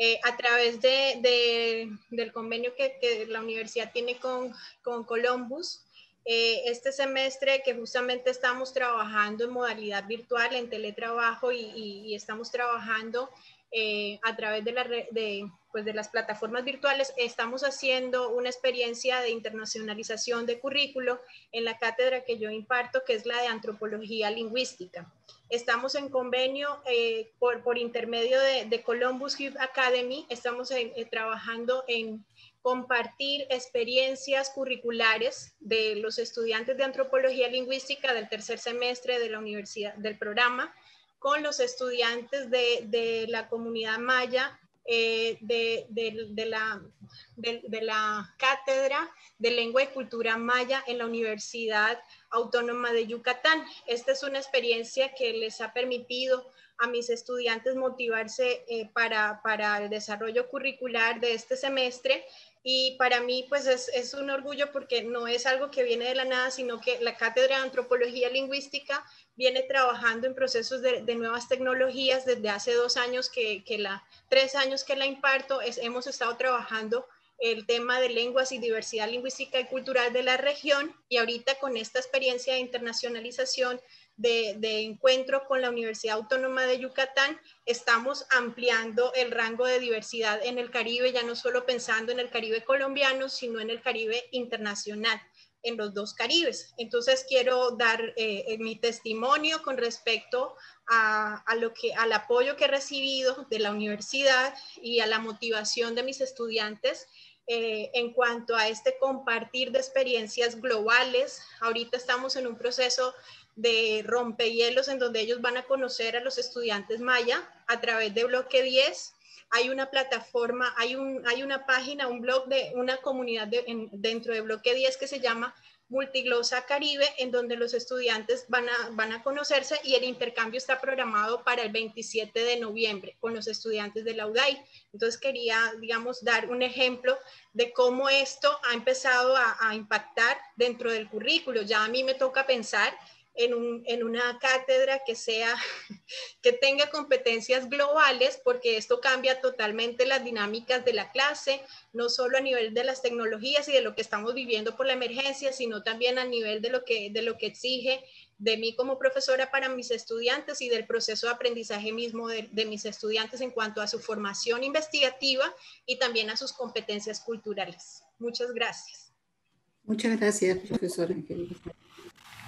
Speaker 4: Eh, a través de, del convenio que, la universidad tiene con, con Columbus. Eh, este semestre que justamente estamos trabajando en modalidad virtual, en teletrabajo y, estamos trabajando eh, a través de, pues de las plataformas virtuales, estamos haciendo una experiencia de internacionalización de currículo en la cátedra que yo imparto, que es la de antropología lingüística. Estamos en convenio eh, por, por, intermedio de, Columbus Youth Academy, estamos eh, trabajando en compartir experiencias curriculares de los estudiantes de antropología lingüística del tercer semestre de la universidad, del programa, con los estudiantes de, de la comunidad maya eh, de, de, la, de, la, cátedra de lengua y cultura maya en la Universidad Autónoma de Yucatán. Esta es una experiencia que les ha permitido a mis estudiantes motivarse eh, para, para, el desarrollo curricular de este semestre y para mí pues es, es, un orgullo porque no es algo que viene de la nada, sino que la Cátedra de Antropología Lingüística viene trabajando en procesos de, de nuevas tecnologías desde hace dos años que, que, la, tres años que la imparto, es, hemos estado trabajando el tema de lenguas y diversidad lingüística y cultural de la región y ahorita con esta experiencia de internacionalización de, encuentro con la Universidad Autónoma de Yucatán, estamos ampliando el rango de diversidad en el Caribe, ya no solo pensando en el Caribe colombiano, sino en el Caribe internacional en los dos Caribes. Entonces quiero dar eh, mi testimonio con respecto a, lo que, al apoyo que he recibido de la universidad y a la motivación de mis estudiantes eh, en cuanto a este compartir de experiencias globales. Ahorita estamos en un proceso de rompehielos en donde ellos van a conocer a los estudiantes maya a través de Bloque 10. Hay una plataforma, hay, un, hay una página, un blog de una comunidad dentro de Bloque 10 que se llama Multiglosa Caribe, en donde los estudiantes van a, van a conocerse y el intercambio está programado para el 27 de noviembre con los estudiantes de la UDAI. Entonces quería, digamos, dar un ejemplo de cómo esto ha empezado a, a impactar dentro del currículo. Ya a mí me toca pensar en, una cátedra que sea, *laughs* que tenga competencias globales, porque esto cambia totalmente las dinámicas de la clase, no solo a nivel de las tecnologías y de lo que estamos viviendo por la emergencia, sino también a nivel de lo que, de lo que exige de mí como profesora para mis estudiantes y del proceso de aprendizaje mismo de, de mis estudiantes en cuanto a su formación investigativa y también a sus competencias culturales. Muchas gracias.
Speaker 3: Muchas gracias, profesora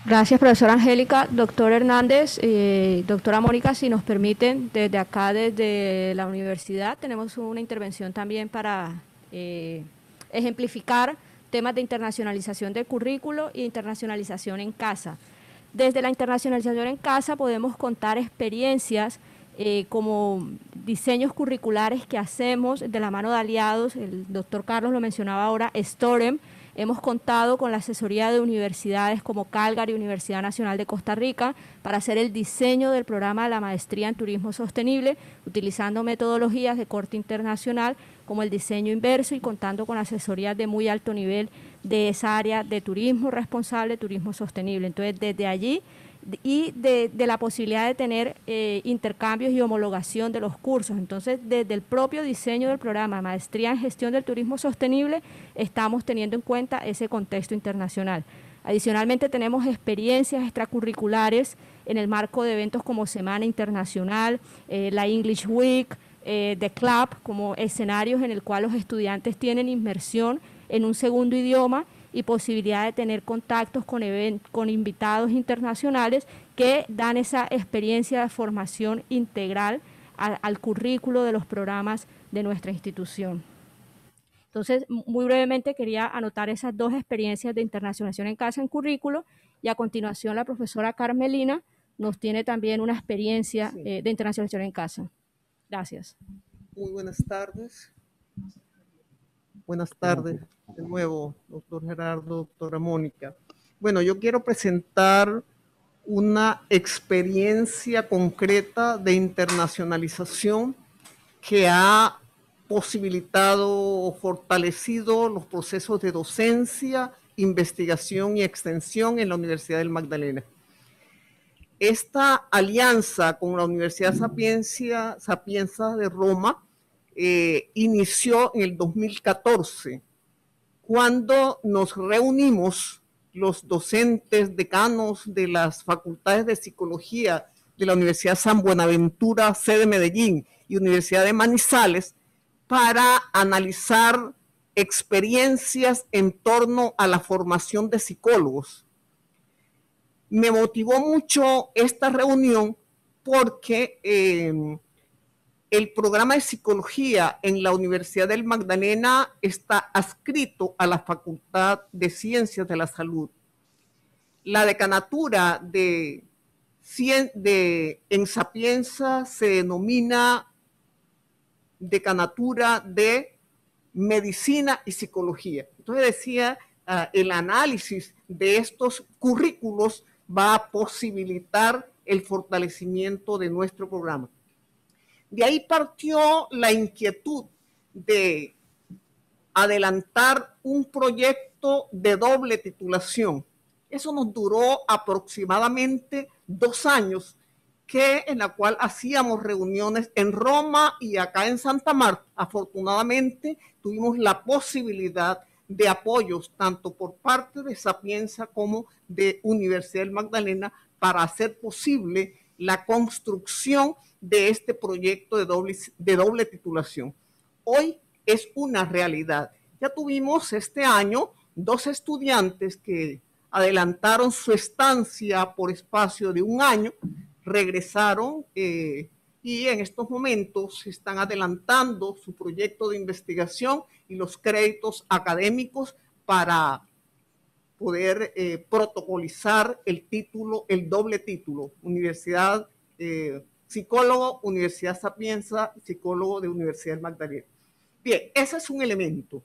Speaker 5: Gracias, profesora Angélica. Doctor Hernández, eh, doctora Mónica, si nos permiten, desde acá, desde la universidad, tenemos una intervención también para eh, ejemplificar temas de internacionalización del currículo e internacionalización en casa. Desde la internacionalización en casa podemos contar experiencias eh, como diseños curriculares que hacemos de la mano de aliados, el doctor Carlos lo mencionaba ahora, STOREM, Hemos contado con la asesoría de universidades como Calgary, Universidad Nacional de Costa Rica, para hacer el diseño del programa de la maestría en turismo sostenible, utilizando metodologías de corte internacional como el diseño inverso y contando con asesorías de muy alto nivel de esa área de turismo responsable, turismo sostenible. Entonces, desde allí y de, la posibilidad de tener eh, intercambios y homologación de los cursos. Entonces, desde el propio diseño del programa Maestría en Gestión del Turismo Sostenible, estamos teniendo en cuenta ese contexto internacional. Adicionalmente, tenemos experiencias extracurriculares en el marco de eventos como Semana Internacional, eh, la English Week, eh, The Club, como escenarios en el cual los estudiantes tienen inmersión en un segundo idioma y posibilidad de tener contactos con, con invitados internacionales que dan esa experiencia de formación integral al currículo de los programas de nuestra institución. Entonces, muy brevemente quería anotar esas dos experiencias de internacionalización en casa en currículo y a continuación la profesora Carmelina nos tiene también una experiencia eh, de internacionalización en casa. Gracias.
Speaker 6: Muy buenas tardes. Buenas tardes de nuevo, doctor Gerardo, doctora Mónica. Bueno, yo quiero presentar una experiencia concreta de internacionalización que ha posibilitado o fortalecido los procesos de docencia, investigación y extensión en la Universidad del Magdalena. Esta alianza con la Universidad Sapienza de Roma eh, inició en el 2014, cuando nos reunimos los docentes decanos de las facultades de psicología de la Universidad San Buenaventura, sede Medellín, y Universidad de Manizales, para analizar experiencias en torno a la formación de psicólogos. Me motivó mucho esta reunión porque eh, el programa de psicología en la Universidad del Magdalena está adscrito a la Facultad de Ciencias de la Salud. La decanatura de, de en Sapienza se denomina decanatura de medicina y psicología. Entonces decía, ah, el análisis de estos currículos va a posibilitar el fortalecimiento de nuestro programa. De ahí partió la inquietud de adelantar un proyecto de doble titulación. Eso nos duró aproximadamente dos años, que en la cual hacíamos reuniones en Roma y acá en Santa Marta. Afortunadamente tuvimos la posibilidad de apoyos tanto por parte de Sapienza como de Universidad del Magdalena para hacer posible la construcción de este proyecto de doble, de doble titulación. Hoy es una realidad. Ya tuvimos este año dos estudiantes que adelantaron su estancia por espacio de un año, regresaron eh, y en estos momentos están adelantando su proyecto de investigación y los créditos académicos para poder eh, protocolizar el título, el doble título, Universidad eh, Psicólogo, Universidad Sapienza, Psicólogo de Universidad Magdalena. Bien, ese es un elemento.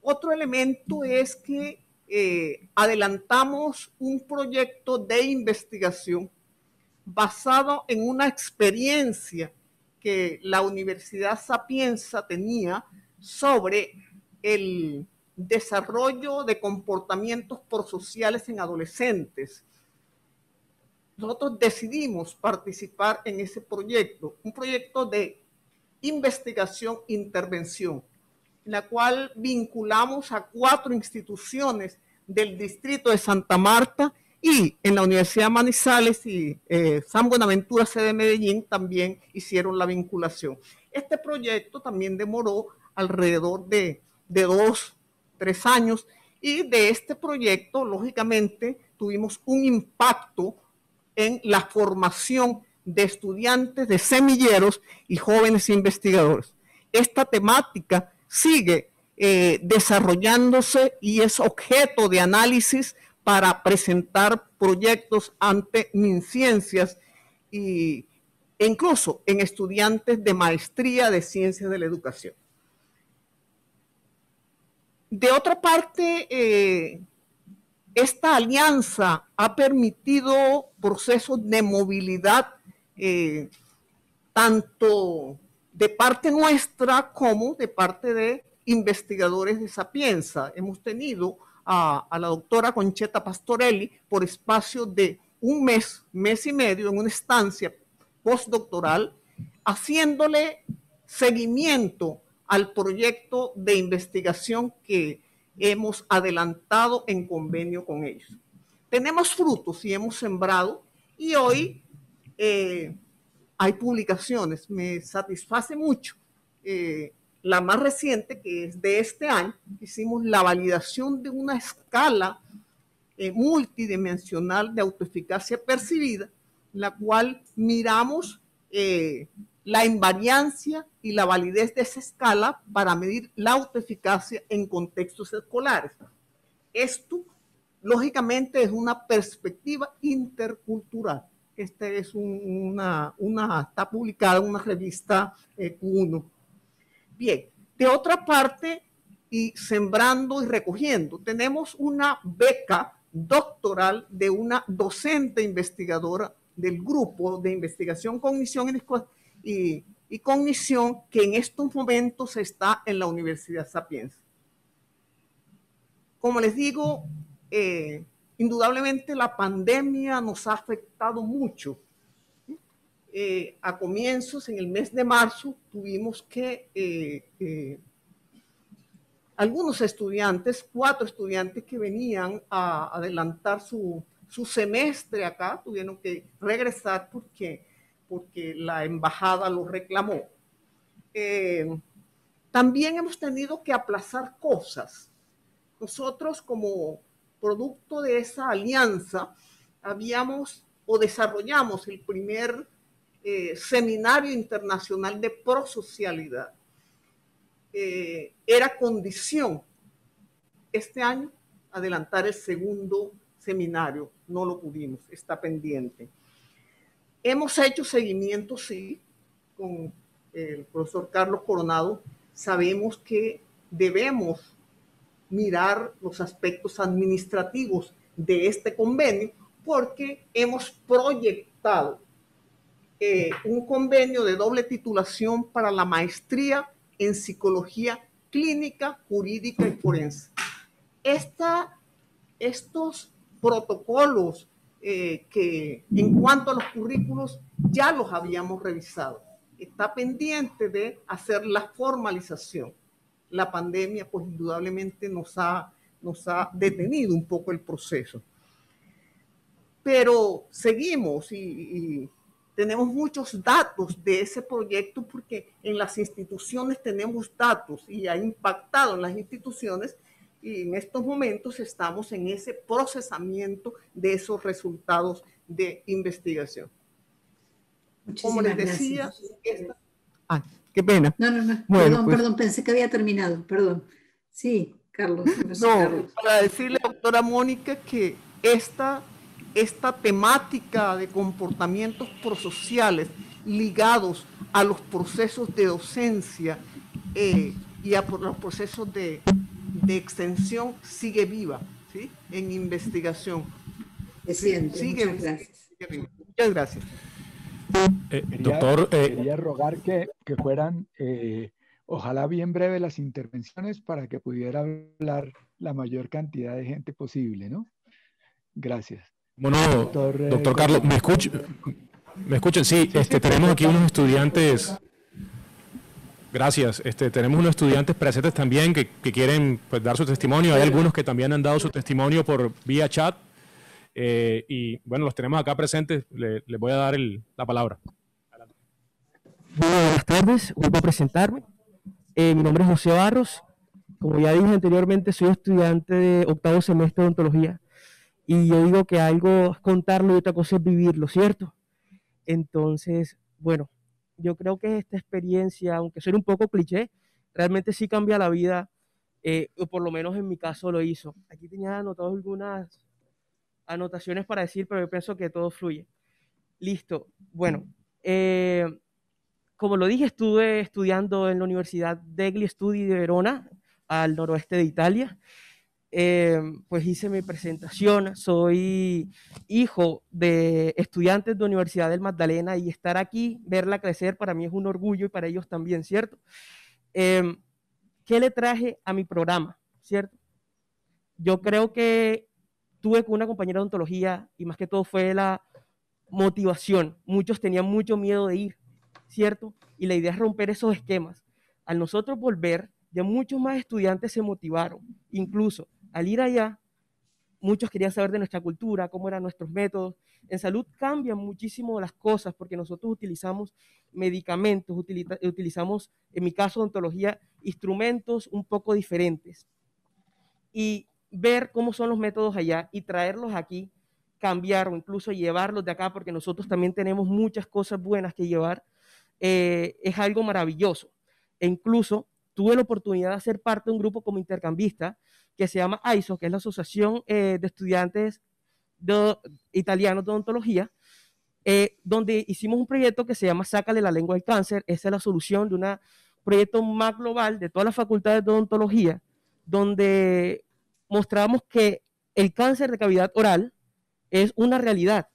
Speaker 6: Otro elemento es que eh, adelantamos un proyecto de investigación basado en una experiencia que la Universidad Sapienza tenía sobre el desarrollo de comportamientos prosociales en adolescentes. Nosotros decidimos participar en ese proyecto, un proyecto de investigación intervención, en la cual vinculamos a cuatro instituciones del distrito de Santa Marta y en la Universidad Manizales y eh, San Buenaventura, sede de Medellín, también hicieron la vinculación. Este proyecto también demoró alrededor de, de dos tres años. Y de este proyecto, lógicamente, tuvimos un impacto en la formación de estudiantes, de semilleros y jóvenes investigadores. Esta temática sigue eh, desarrollándose y es objeto de análisis para presentar proyectos ante MinCiencias y, e incluso en estudiantes de maestría de ciencias de la educación. De otra parte, eh, esta alianza ha permitido procesos de movilidad eh, tanto de parte nuestra como de parte de investigadores de Sapienza. Hemos tenido a, a, la doctora Concheta Pastorelli por espacio de un mes, mes y medio en una estancia postdoctoral, haciéndole seguimiento al proyecto de investigación que hemos adelantado en convenio con ellos. Tenemos frutos y hemos sembrado y hoy eh, hay publicaciones. Me satisface mucho. Eh, la más reciente, que es de este año, hicimos la validación de una escala eh, multidimensional de autoeficacia percibida, la cual miramos la invariancia y la validez de esa escala para medir la autoeficacia en contextos escolares. Esto, lógicamente, es una perspectiva intercultural. Este es una, una, está publicada en una revista eh, Q1. Bien, de otra parte, y sembrando y recogiendo, tenemos una beca doctoral de una docente investigadora del grupo de investigación, cognición y y, cognición que en estos momentos está en la Universidad Sapienza. Como les digo, eh, indudablemente la pandemia nos ha afectado mucho. Eh, a comienzos, en el mes de marzo, tuvimos que eh, algunos estudiantes, cuatro estudiantes que venían a adelantar su, su semestre acá, tuvieron que regresar porque porque la embajada lo reclamó. Eh, también hemos tenido que aplazar cosas. Nosotros como producto de esa alianza habíamos o desarrollamos el primer eh, seminario internacional de prosocialidad. Eh, era condición este año adelantar el segundo seminario. No lo pudimos, está pendiente. Hemos hecho seguimiento, sí, con el profesor Carlos Coronado. Sabemos que debemos mirar los aspectos administrativos de este convenio porque hemos proyectado eh, un convenio de doble titulación para la maestría en psicología clínica, jurídica y forense. Estos protocolos eh, que en cuanto a los currículos ya los habíamos revisado. Está pendiente de hacer la formalización. La pandemia, pues indudablemente nos ha, nos ha detenido un poco el proceso. Pero seguimos y tenemos muchos datos de ese proyecto porque en las instituciones tenemos datos y ha impactado en las instituciones y en estos momentos estamos en ese procesamiento de esos resultados de investigación.
Speaker 3: Como les decía,
Speaker 6: ah, qué pena.
Speaker 3: No, no, no. perdón, pues perdón, pensé que había terminado, perdón. Sí, Carlos. *laughs*
Speaker 6: No, para decirle, doctora Mónica, que esta esta temática de comportamientos prosociales ligados a los procesos de docencia eh, y a los procesos de, extensión sigue viva ¿sí? en investigación.
Speaker 3: sigue, muchas gracias.
Speaker 6: Muchas gracias.
Speaker 2: Eh, doctor, eh, quería rogar que, que fueran, ojalá bien breve las intervenciones para que pudiera hablar la mayor cantidad de gente posible, ¿no? Gracias.
Speaker 1: Bueno, doctor, eh, Carlos, ¿me escuchan? ¿Me escuchan? Sí, este, tenemos aquí unos estudiantes. Gracias. Este, tenemos unos estudiantes presentes también que, quieren pues, dar su testimonio. Hay algunos que también han dado su testimonio por vía chat. Eh, y bueno, los tenemos acá presentes. Les voy a dar la palabra.
Speaker 7: buenas tardes. Vuelvo a presentarme. Eh, mi nombre es José Barros. Como ya dije anteriormente, soy estudiante de octavo semestre de odontología y yo digo que algo es contarlo y otra cosa es vivirlo, ¿cierto? Entonces, bueno, yo creo que esta experiencia, aunque sea un poco cliché, realmente sí cambia la vida, eh, o por lo menos en mi caso lo hizo. Aquí tenía anotado algunas anotaciones para decir, pero yo pienso que todo fluye. Listo. Bueno, eh, como lo dije, estuve estudiando en la Universidad degli Studi de Verona, al noroeste de Italia. Eh, pues hice mi presentación. Soy hijo de estudiantes de Universidad del Magdalena y estar aquí, verla crecer, para mí es un orgullo y para ellos también, ¿cierto? Eh, ¿Qué le traje a mi programa, ¿cierto? Yo creo que tuve con una compañera de ontología y más que todo fue la motivación. Muchos tenían mucho miedo de ir, ¿cierto? Y la idea es romper esos esquemas. Al nosotros volver, ya muchos más estudiantes se motivaron, incluso al ir allá, muchos querían saber de nuestra cultura, cómo eran nuestros métodos. En salud cambian muchísimo las cosas porque nosotros utilizamos medicamentos, utilizamos, en mi caso, odontología, instrumentos un poco diferentes. Y ver cómo son los métodos allá y traerlos aquí, cambiar o incluso llevarlos de acá, porque nosotros también tenemos muchas cosas buenas que llevar, eh, es algo maravilloso. E incluso tuve la oportunidad de ser parte de un grupo como intercambista que se llama AISO, que es la Asociación eh, de Estudiantes de, Italianos de Odontología, eh, donde hicimos un proyecto que se llama Sácale la lengua al cáncer. Esa es la solución de un proyecto más global de todas las facultades de odontología, donde mostramos que el cáncer de cavidad oral es una realidad.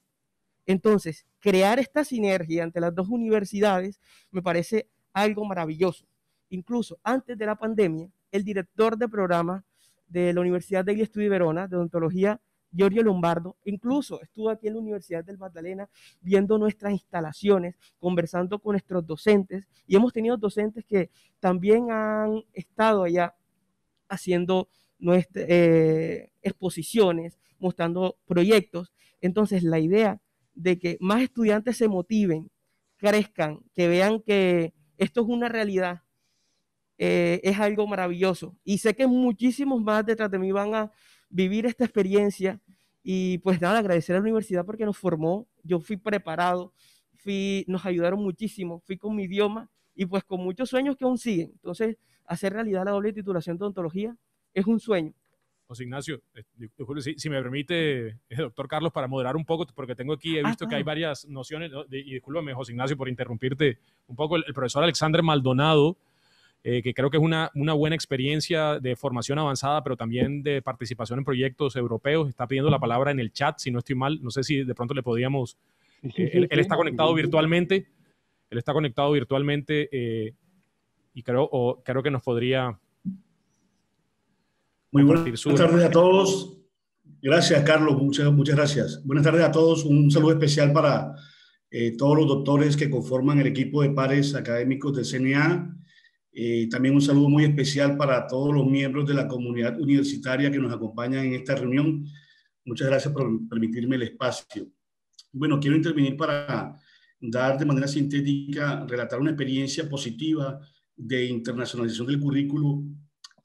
Speaker 7: Entonces, crear esta sinergia entre las dos universidades me parece algo maravilloso. Incluso antes de la pandemia, el director de programa de la Universidad de Estudio Verona, de odontología, Giorgio Lombardo, incluso estuvo aquí en la Universidad del Magdalena viendo nuestras instalaciones, conversando con nuestros docentes y hemos tenido docentes que también han estado allá haciendo nuestras eh, exposiciones, mostrando proyectos. Entonces, la idea de que más estudiantes se motiven, crezcan, que vean que esto es una realidad eh, es algo maravilloso. Y sé que muchísimos más detrás de mí van a vivir esta experiencia. Y pues nada, agradecer a la universidad porque nos formó. Yo fui preparado, fui, nos ayudaron muchísimo, fui con mi idioma y pues con muchos sueños que aún siguen. Entonces, hacer realidad la doble titulación de odontología es un sueño.
Speaker 1: José Ignacio, eh, si, me permite, eh, doctor Carlos, para moderar un poco, porque tengo aquí, he visto que hay varias nociones, y discúlpame, José Ignacio, por interrumpirte un poco, el, el profesor Alexander Maldonado eh, que creo que es una, una, buena experiencia de formación avanzada, pero también de participación en proyectos europeos. Está pidiendo la palabra en el chat, si no estoy mal. No sé si de pronto le podíamos... Eh, él, está conectado virtualmente. Él está conectado virtualmente eh, y creo, o, creo que nos podría
Speaker 8: Muy buenas tardes a todos. Gracias, Carlos. Muchas, muchas gracias. Buenas tardes a todos. Un saludo especial para eh, todos los doctores que conforman el equipo de pares académicos del CNA. Eh, también un saludo muy especial para todos los miembros de la comunidad universitaria que nos acompañan en esta reunión. Muchas gracias por permitirme el espacio. Bueno, quiero intervenir para dar de manera sintética, relatar una experiencia positiva de internacionalización del currículo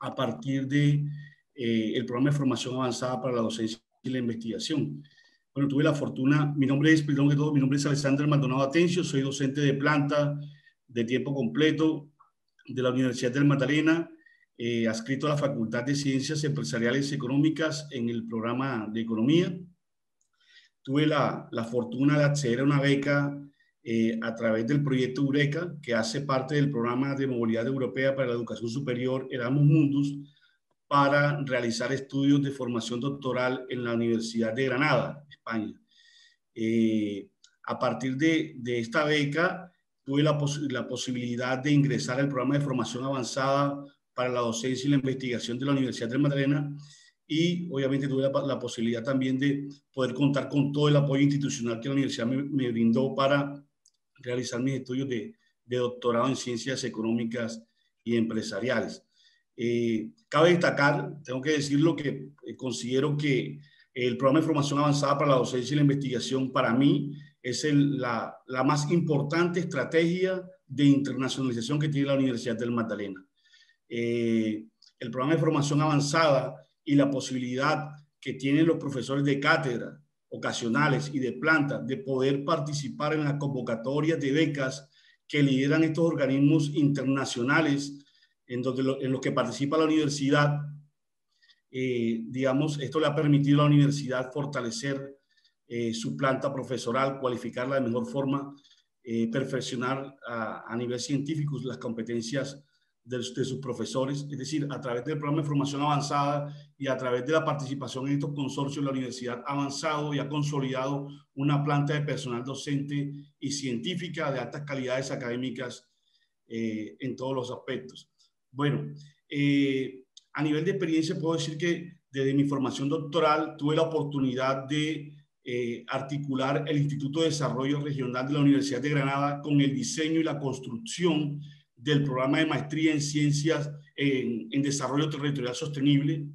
Speaker 8: a partir de eh, el programa de formación avanzada para la docencia y la investigación. Bueno, tuve la fortuna, mi nombre es, perdón de todo, mi nombre es Alexander Maldonado Atencio, soy docente de planta de tiempo completo de la Universidad del Magdalena, eh, adscrito a la Facultad de Ciencias Empresariales y Económicas en el programa de Economía. Tuve la, la fortuna de acceder a una beca eh, a través del proyecto Eureka, que hace parte del programa de movilidad europea para la educación superior Erasmus Mundus, para realizar estudios de formación doctoral en la Universidad de Granada, España. Eh, a partir de, de, esta beca, tuve la, la, posibilidad de ingresar al programa de formación avanzada para la docencia y la investigación de la Universidad de Madrid y obviamente tuve la, la, posibilidad también de poder contar con todo el apoyo institucional que la universidad me, me brindó para realizar mis estudios de, de doctorado en ciencias económicas y empresariales. Eh, cabe destacar, tengo que decirlo, que eh, considero que el programa de formación avanzada para la docencia y la investigación para mí es la, la, más importante estrategia de internacionalización que tiene la Universidad del Magdalena. Eh, el programa de formación avanzada y la posibilidad que tienen los profesores de cátedra ocasionales y de planta de poder participar en las convocatorias de becas que lideran estos organismos internacionales en, donde en los que participa la universidad, eh, digamos, esto le ha permitido a la universidad fortalecer eh, su planta profesoral, cualificarla de mejor forma, eh, perfeccionar a, nivel científico las competencias de, de, sus profesores, es decir, a través del programa de formación avanzada y a través de la participación en estos consorcios, la universidad ha avanzado y ha consolidado una planta de personal docente y científica de altas calidades académicas eh, en todos los aspectos. Bueno, eh, a nivel de experiencia puedo decir que desde mi formación doctoral tuve la oportunidad de eh, articular el Instituto de Desarrollo Regional de la Universidad de Granada con el diseño y la construcción del programa de maestría en ciencias en, en desarrollo territorial sostenible,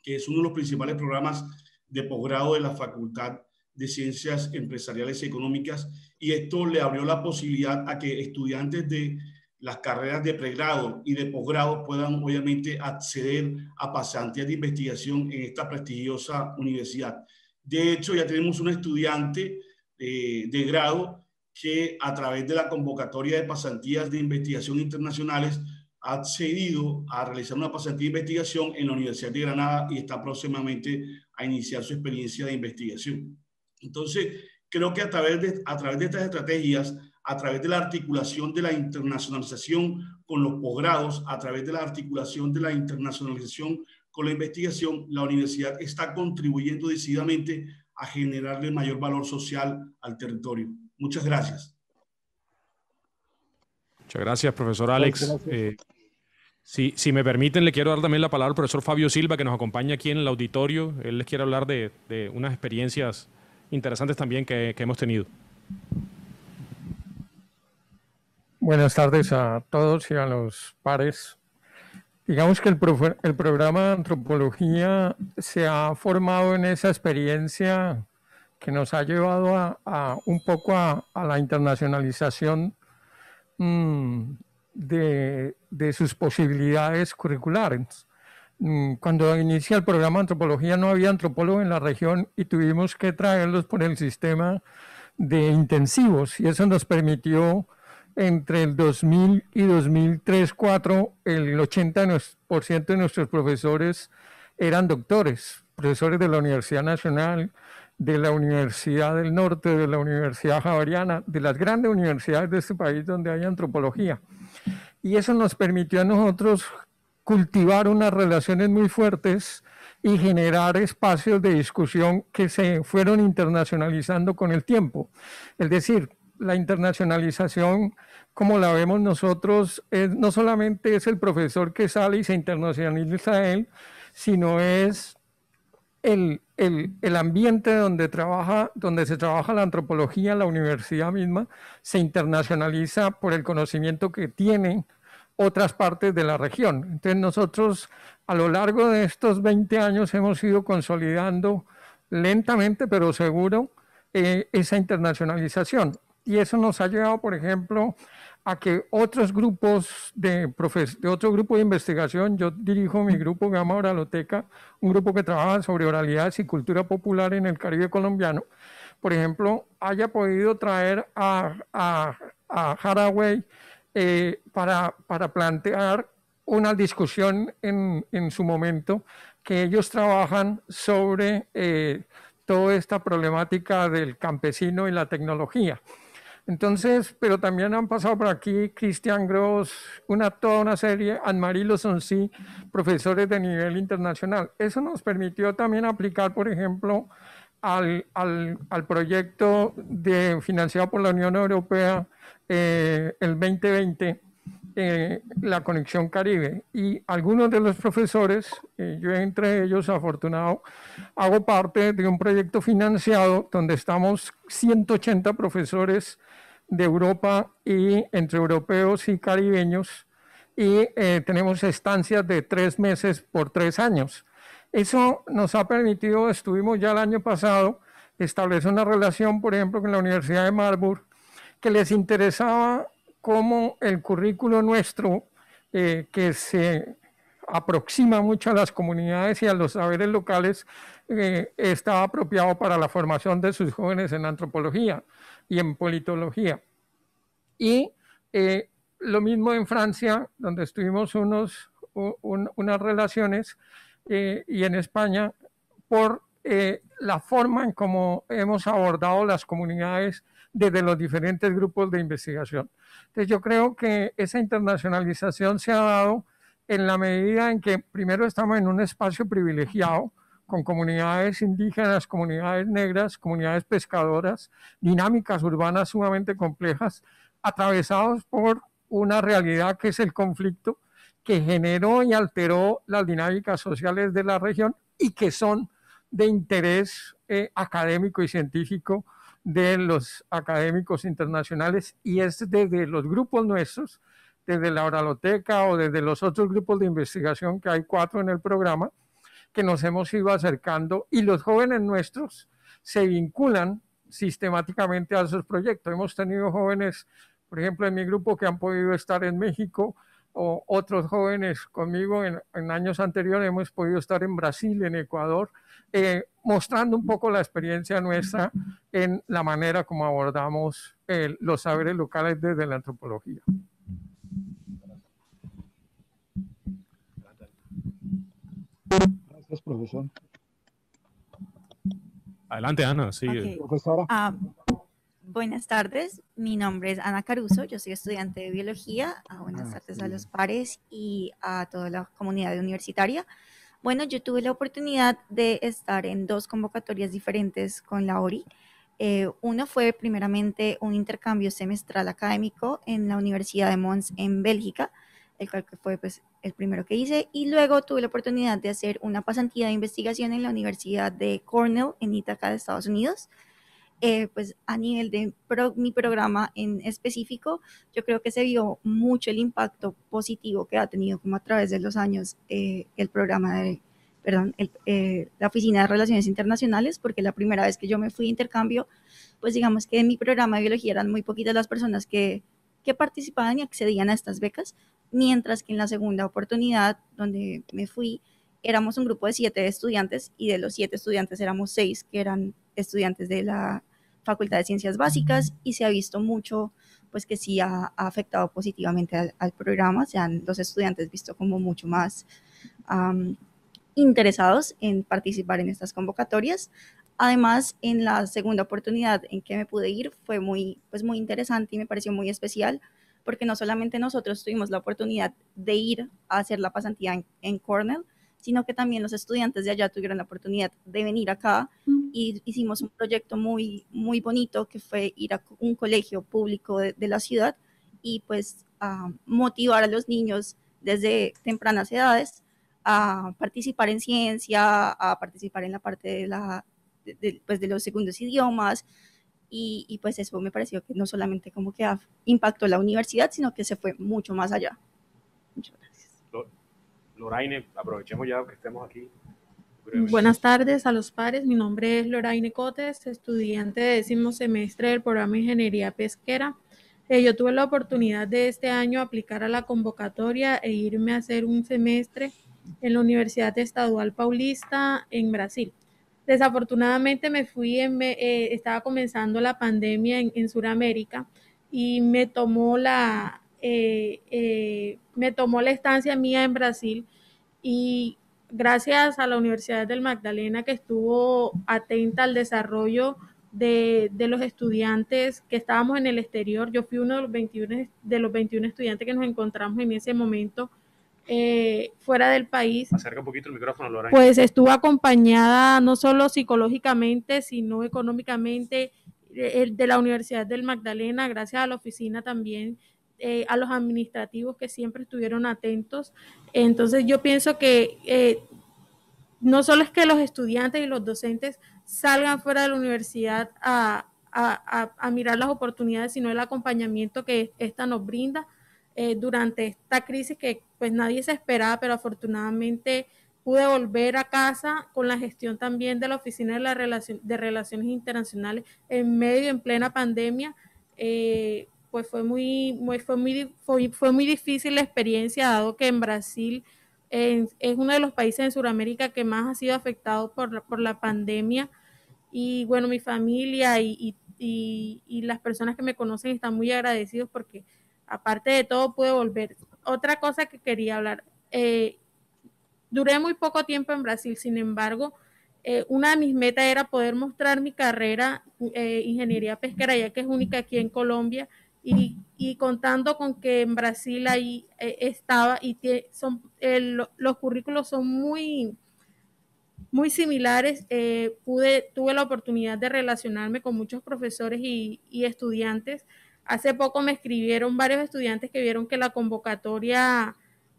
Speaker 8: que es uno de los principales programas de posgrado de la Facultad de Ciencias Empresariales y Económicas, y esto le abrió la posibilidad a que estudiantes de las carreras de pregrado y de posgrado puedan obviamente acceder a pasantías de investigación en esta prestigiosa universidad. De hecho, ya tenemos un estudiante de, de grado que a través de la convocatoria de pasantías de investigación internacionales ha accedido a realizar una pasantía de investigación en la Universidad de Granada y está próximamente a iniciar su experiencia de investigación. Entonces, creo que a través de, a través de estas estrategias a través de la articulación de la internacionalización con los posgrados, a través de la articulación de la internacionalización con la investigación, la universidad está contribuyendo decididamente a generarle mayor valor social al territorio. Muchas gracias.
Speaker 1: Muchas gracias, profesor Alex. Eh, si, si, me permiten, le quiero dar también la palabra al profesor Fabio Silva, que nos acompaña aquí en el auditorio. Él les quiere hablar de, de unas experiencias interesantes también que, que hemos tenido.
Speaker 9: Buenas tardes a todos y a los pares. Digamos que el, el, programa de antropología se ha formado en esa experiencia que nos ha llevado a, a un poco a, a la internacionalización mmm, de, de, sus posibilidades curriculares. Mm, cuando inicia el programa de antropología no había antropólogos en la región y tuvimos que traerlos por el sistema de intensivos y eso nos permitió entre el 2000 y 2003-4, el 80% de nuestros profesores eran doctores, profesores de la Universidad Nacional, de la Universidad del Norte, de la Universidad Javariana, de las grandes universidades de este país donde hay antropología. Y eso nos permitió a nosotros cultivar unas relaciones muy fuertes y generar espacios de discusión que se fueron internacionalizando con el tiempo. Es decir, la internacionalización, como la vemos nosotros, no solamente es el profesor que sale y se internacionaliza él, sino es el, el, ambiente donde, trabaja, donde se trabaja la antropología, la universidad misma, se internacionaliza por el conocimiento que tienen otras partes de la región. Entonces nosotros a lo largo de estos 20 años hemos ido consolidando lentamente, pero seguro, eh, esa internacionalización. Y eso nos ha llevado, por ejemplo, a que otros grupos de, de otro grupo de investigación, yo dirijo mi grupo llama Oraloteca, un grupo que trabaja sobre oralidades y cultura popular en el Caribe colombiano, por ejemplo, haya podido traer a, a, a Haraway eh, para, para, plantear una discusión en, en, su momento que ellos trabajan sobre eh, toda esta problemática del campesino y la tecnología. Entonces, pero también han pasado por aquí Christian Gross, una, toda una serie, Anne-Marie Lozoncy, profesores de nivel internacional. Eso nos permitió también aplicar, por ejemplo, al, al, al proyecto de, financiado por la Unión Europea eh, el 2020, eh, la Conexión Caribe. Y algunos de los profesores, eh, yo entre ellos afortunado, hago parte de un proyecto financiado donde estamos 180 profesores de Europa y entre europeos y caribeños y eh, tenemos estancias de tres meses por tres años. Eso nos ha permitido, estuvimos ya el año pasado, establecer una relación, por ejemplo, con la Universidad de Marburg, que les interesaba cómo el currículo nuestro, eh, que se aproxima mucho a las comunidades y a los saberes locales, eh, estaba apropiado para la formación de sus jóvenes en antropología y en politología. Y eh, lo mismo en Francia, donde estuvimos unos, unas relaciones, eh, y en España, por eh, la forma en cómo hemos abordado las comunidades desde los diferentes grupos de investigación. Entonces yo creo que esa internacionalización se ha dado en la medida en que primero estamos en un espacio privilegiado, con comunidades indígenas, comunidades negras, comunidades pescadoras, dinámicas urbanas sumamente complejas, atravesados por una realidad que es el conflicto que generó y alteró las dinámicas sociales de la región y que son de interés eh, académico y científico de los académicos internacionales y es desde los grupos nuestros, desde la Oraloteca o desde los otros grupos de investigación, que hay cuatro en el programa, que nos hemos ido acercando y los jóvenes nuestros se vinculan sistemáticamente a esos proyectos. Hemos tenido jóvenes, por ejemplo, en mi grupo que han podido estar en México o otros jóvenes conmigo en, años anteriores hemos podido estar en Brasil, en Ecuador, eh, mostrando un poco la experiencia nuestra en la manera como abordamos eh, los saberes locales desde la antropología.
Speaker 2: Profesor.
Speaker 1: Adelante, Ana. Sí.
Speaker 10: Profesora. Ah, buenas tardes. Mi nombre es Ana Caruso. Yo soy estudiante de biología. Ah, buenas ah, tardes a los pares y a toda la comunidad universitaria. Bueno, yo tuve la oportunidad de estar en dos convocatorias diferentes con la ORI. Eh, uno fue primeramente un intercambio semestral académico en la Universidad de Mons en Bélgica, el cual fue pues, el primero que hice, y luego tuve la oportunidad de hacer una pasantía de investigación en la Universidad de Cornell, en Ithaca, de Estados Unidos. Eh, pues a nivel de mi programa en específico, yo creo que se vio mucho el impacto positivo que ha tenido como a través de los años eh, el programa de, perdón, eh, la Oficina de Relaciones Internacionales, porque la primera vez que yo me fui de intercambio, pues digamos que en mi programa de biología eran muy poquitas las personas que, que participaban y accedían a estas becas, mientras que en la segunda oportunidad, donde me fui, éramos un grupo de siete estudiantes y de los siete estudiantes éramos seis que eran estudiantes de la Facultad de Ciencias Básicas y se ha visto mucho, pues que sí ha, afectado positivamente al, programa, se han los estudiantes visto como mucho más interesados en participar en estas convocatorias. Además, en la segunda oportunidad en que me pude ir fue muy, pues muy interesante y me pareció muy especial porque no solamente nosotros tuvimos la oportunidad de ir a hacer la pasantía en, Cornell, sino que también los estudiantes de allá tuvieron la oportunidad de venir acá y hicimos un proyecto muy, muy bonito que fue ir a un colegio público de, la ciudad y pues motivar a los niños desde tempranas edades a participar en ciencia, a participar en la parte de, la, pues de los segundos idiomas. Y, y, pues eso me pareció que no solamente como que impactó la universidad, sino que se fue mucho más allá. Muchas gracias.
Speaker 1: Loraine, aprovechemos ya que estemos aquí.
Speaker 11: Buenas tardes a los pares. Mi nombre es Loraine Cotes, estudiante de décimo semestre del programa de Ingeniería Pesquera. Eh, yo tuve la oportunidad de este año aplicar a la convocatoria e irme a hacer un semestre en la Universidad Estadual Paulista en Brasil. Desafortunadamente me fui, en, eh, estaba comenzando la pandemia en, en Sudamérica y me tomó la, eh, eh, me tomó la estancia mía en Brasil y gracias a la Universidad del Magdalena que estuvo atenta al desarrollo de, de, los estudiantes que estábamos en el exterior. Yo fui uno de los 21, de los 21 estudiantes que nos encontramos en ese momento eh, fuera del país.
Speaker 1: Acerca un poquito el micrófono, Lorena.
Speaker 11: Pues estuvo acompañada no solo psicológicamente, sino económicamente de, de la Universidad del Magdalena, gracias a la oficina también, eh, a los administrativos que siempre estuvieron atentos. Entonces yo pienso que eh, no solo es que los estudiantes y los docentes salgan fuera de la universidad a, a, a mirar las oportunidades, sino el acompañamiento que esta nos brinda eh, durante esta crisis que pues nadie se esperaba, pero afortunadamente pude volver a casa con la gestión también de la Oficina de, la Relación, de Relaciones Internacionales en medio, en plena pandemia. Eh, pues fue muy, muy, fue, muy, fue, fue, muy difícil la experiencia, dado que en Brasil es uno de los países en Sudamérica que más ha sido afectado por por la pandemia. Y bueno, mi familia y, y, y las personas que me conocen están muy agradecidos porque aparte de todo pude volver. Otra cosa que quería hablar, eh, duré muy poco tiempo en Brasil, sin embargo, eh, una de mis metas era poder mostrar mi carrera eh, ingeniería pesquera, ya que es única aquí en Colombia, y, y contando con que en Brasil ahí eh, estaba y son, los currículos son muy, muy similares, pude, tuve la oportunidad de relacionarme con muchos profesores y, y estudiantes Hace poco me escribieron varios estudiantes que vieron que la convocatoria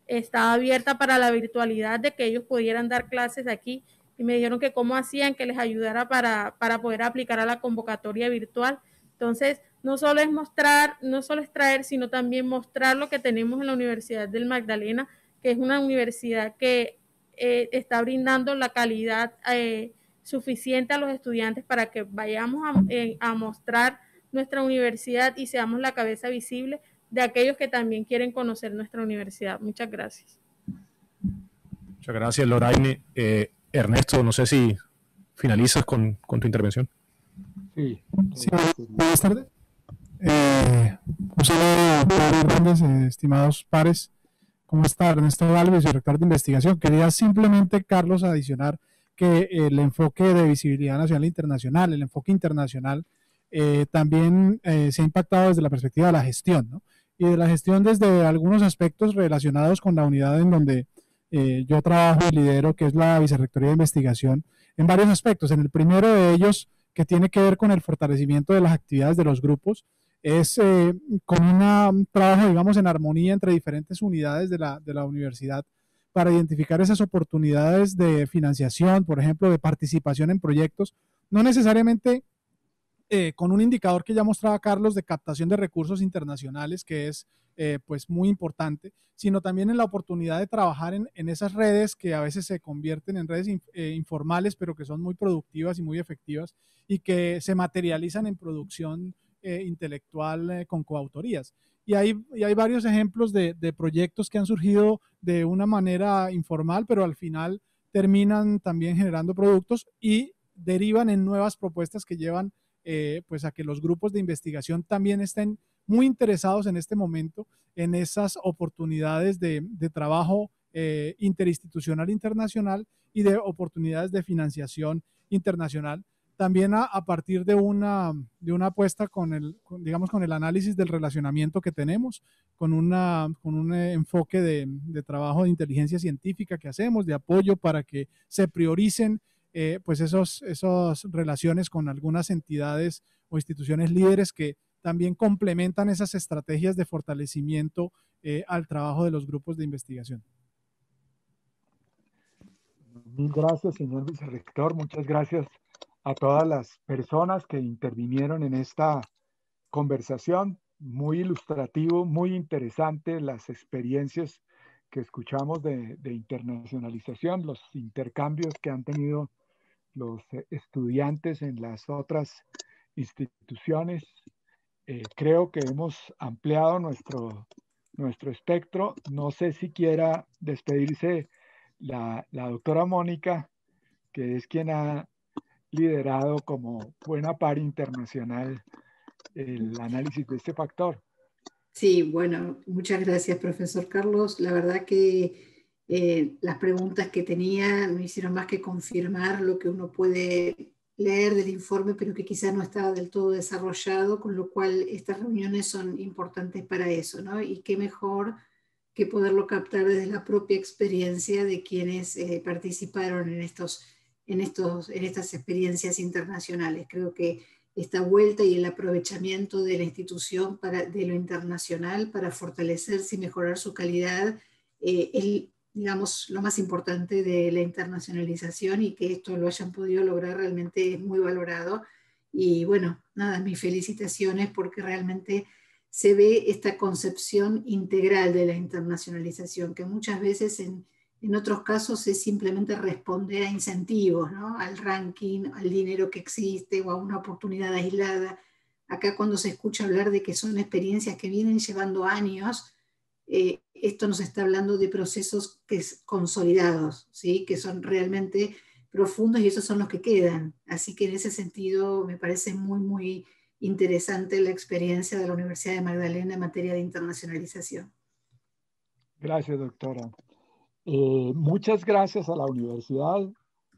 Speaker 11: estaba abierta para la virtualidad, de que ellos pudieran dar clases aquí y me dijeron que cómo hacían que les ayudara para, para poder aplicar a la convocatoria virtual. Entonces, no solo es mostrar, no solo es traer, sino también mostrar lo que tenemos en la Universidad del Magdalena, que es una universidad que eh, está brindando la calidad eh, suficiente a los estudiantes para que vayamos a, eh, a mostrar nuestra universidad y seamos la cabeza visible de aquellos que también quieren conocer nuestra universidad. Muchas gracias.
Speaker 1: Muchas gracias, Loraine. Eh, Ernesto, no sé si finalizas con, con tu intervención.
Speaker 2: Sí.
Speaker 12: sí buenas tardes. Eh, un saludo a grandes, eh, estimados pares. ¿Cómo está Ernesto Galvez, director de investigación? Quería simplemente, Carlos, adicionar que el enfoque de visibilidad nacional e internacional, el enfoque internacional, eh, también eh, se ha impactado desde la perspectiva de la gestión, ¿no? Y de la gestión desde algunos aspectos relacionados con la unidad en donde eh, yo trabajo y lidero, que es la Vicerrectoría de Investigación, en varios aspectos. En el primero de ellos, que tiene que ver con el fortalecimiento de las actividades de los grupos, es con un trabajo, digamos, en armonía entre diferentes unidades de la, de la universidad para identificar esas oportunidades de financiación, por ejemplo, de participación en proyectos, no necesariamente eh, con un indicador que ya mostraba Carlos de captación de recursos internacionales, que es eh, pues muy importante, sino también en la oportunidad de trabajar en, en esas redes que a veces se convierten en redes eh, informales, pero que son muy productivas y muy efectivas y que se materializan en producción intelectual con coautorías. Y hay, y hay varios ejemplos de, de proyectos que han surgido de una manera informal, pero al final terminan también generando productos y derivan en nuevas propuestas que llevan eh, pues a que los grupos de investigación también estén muy interesados en este momento en esas oportunidades de, trabajo eh, interinstitucional internacional y de oportunidades de financiación internacional. También a, partir de una, de una apuesta con el, digamos, con el análisis del relacionamiento que tenemos, con, una, con un enfoque de, de trabajo de inteligencia científica que hacemos, de apoyo para que se prioricen eh, pues esos, esas relaciones con algunas entidades o instituciones líderes que también complementan esas estrategias de fortalecimiento eh, al trabajo de los grupos de investigación.
Speaker 2: Mil gracias, señor vicerrector. Muchas gracias a todas las personas que intervinieron en esta conversación. Muy ilustrativo, muy interesante las experiencias que escuchamos de, internacionalización, los intercambios que han tenido los estudiantes en las otras instituciones. Eh, creo que hemos ampliado nuestro, nuestro espectro. No sé si quiera despedirse la, la doctora Mónica, que es quien ha liderado como buena par internacional el análisis de este factor.
Speaker 3: Sí, bueno, muchas gracias, profesor Carlos. La verdad que eh, las preguntas que tenía no hicieron más que confirmar lo que uno puede leer del informe, pero que quizás no estaba del todo desarrollado, con lo cual estas reuniones son importantes para eso, ¿no? Y qué mejor que poderlo captar desde la propia experiencia de quienes eh, participaron en, estos, en, estos, en estas experiencias internacionales. Creo que esta vuelta y el aprovechamiento de la institución para, de lo internacional para fortalecerse y mejorar su calidad eh, es, digamos, lo más importante de la internacionalización y que esto lo hayan podido lograr realmente es muy valorado. Y bueno, nada, mis felicitaciones porque realmente se ve esta concepción integral de la internacionalización, que muchas veces en, otros casos es simplemente responder a incentivos, al ranking, al dinero que existe o a una oportunidad aislada. Acá cuando se escucha hablar de que son experiencias que vienen llevando años, eh, esto nos está hablando de procesos que es consolidados, ¿sí? que son realmente profundos y esos son los que quedan. Así que en ese sentido me parece muy, muy interesante la experiencia de la Universidad de Magdalena en materia de internacionalización.
Speaker 2: Gracias, doctora. Eh, muchas gracias a la universidad.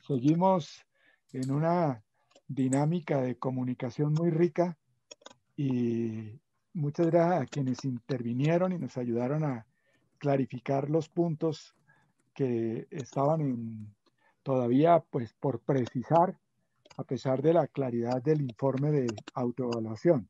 Speaker 2: Seguimos en una dinámica de comunicación muy rica y muchas gracias a quienes intervinieron y nos ayudaron a clarificar los puntos que estaban en, todavía pues por precisar a pesar de la claridad del informe de autoevaluación.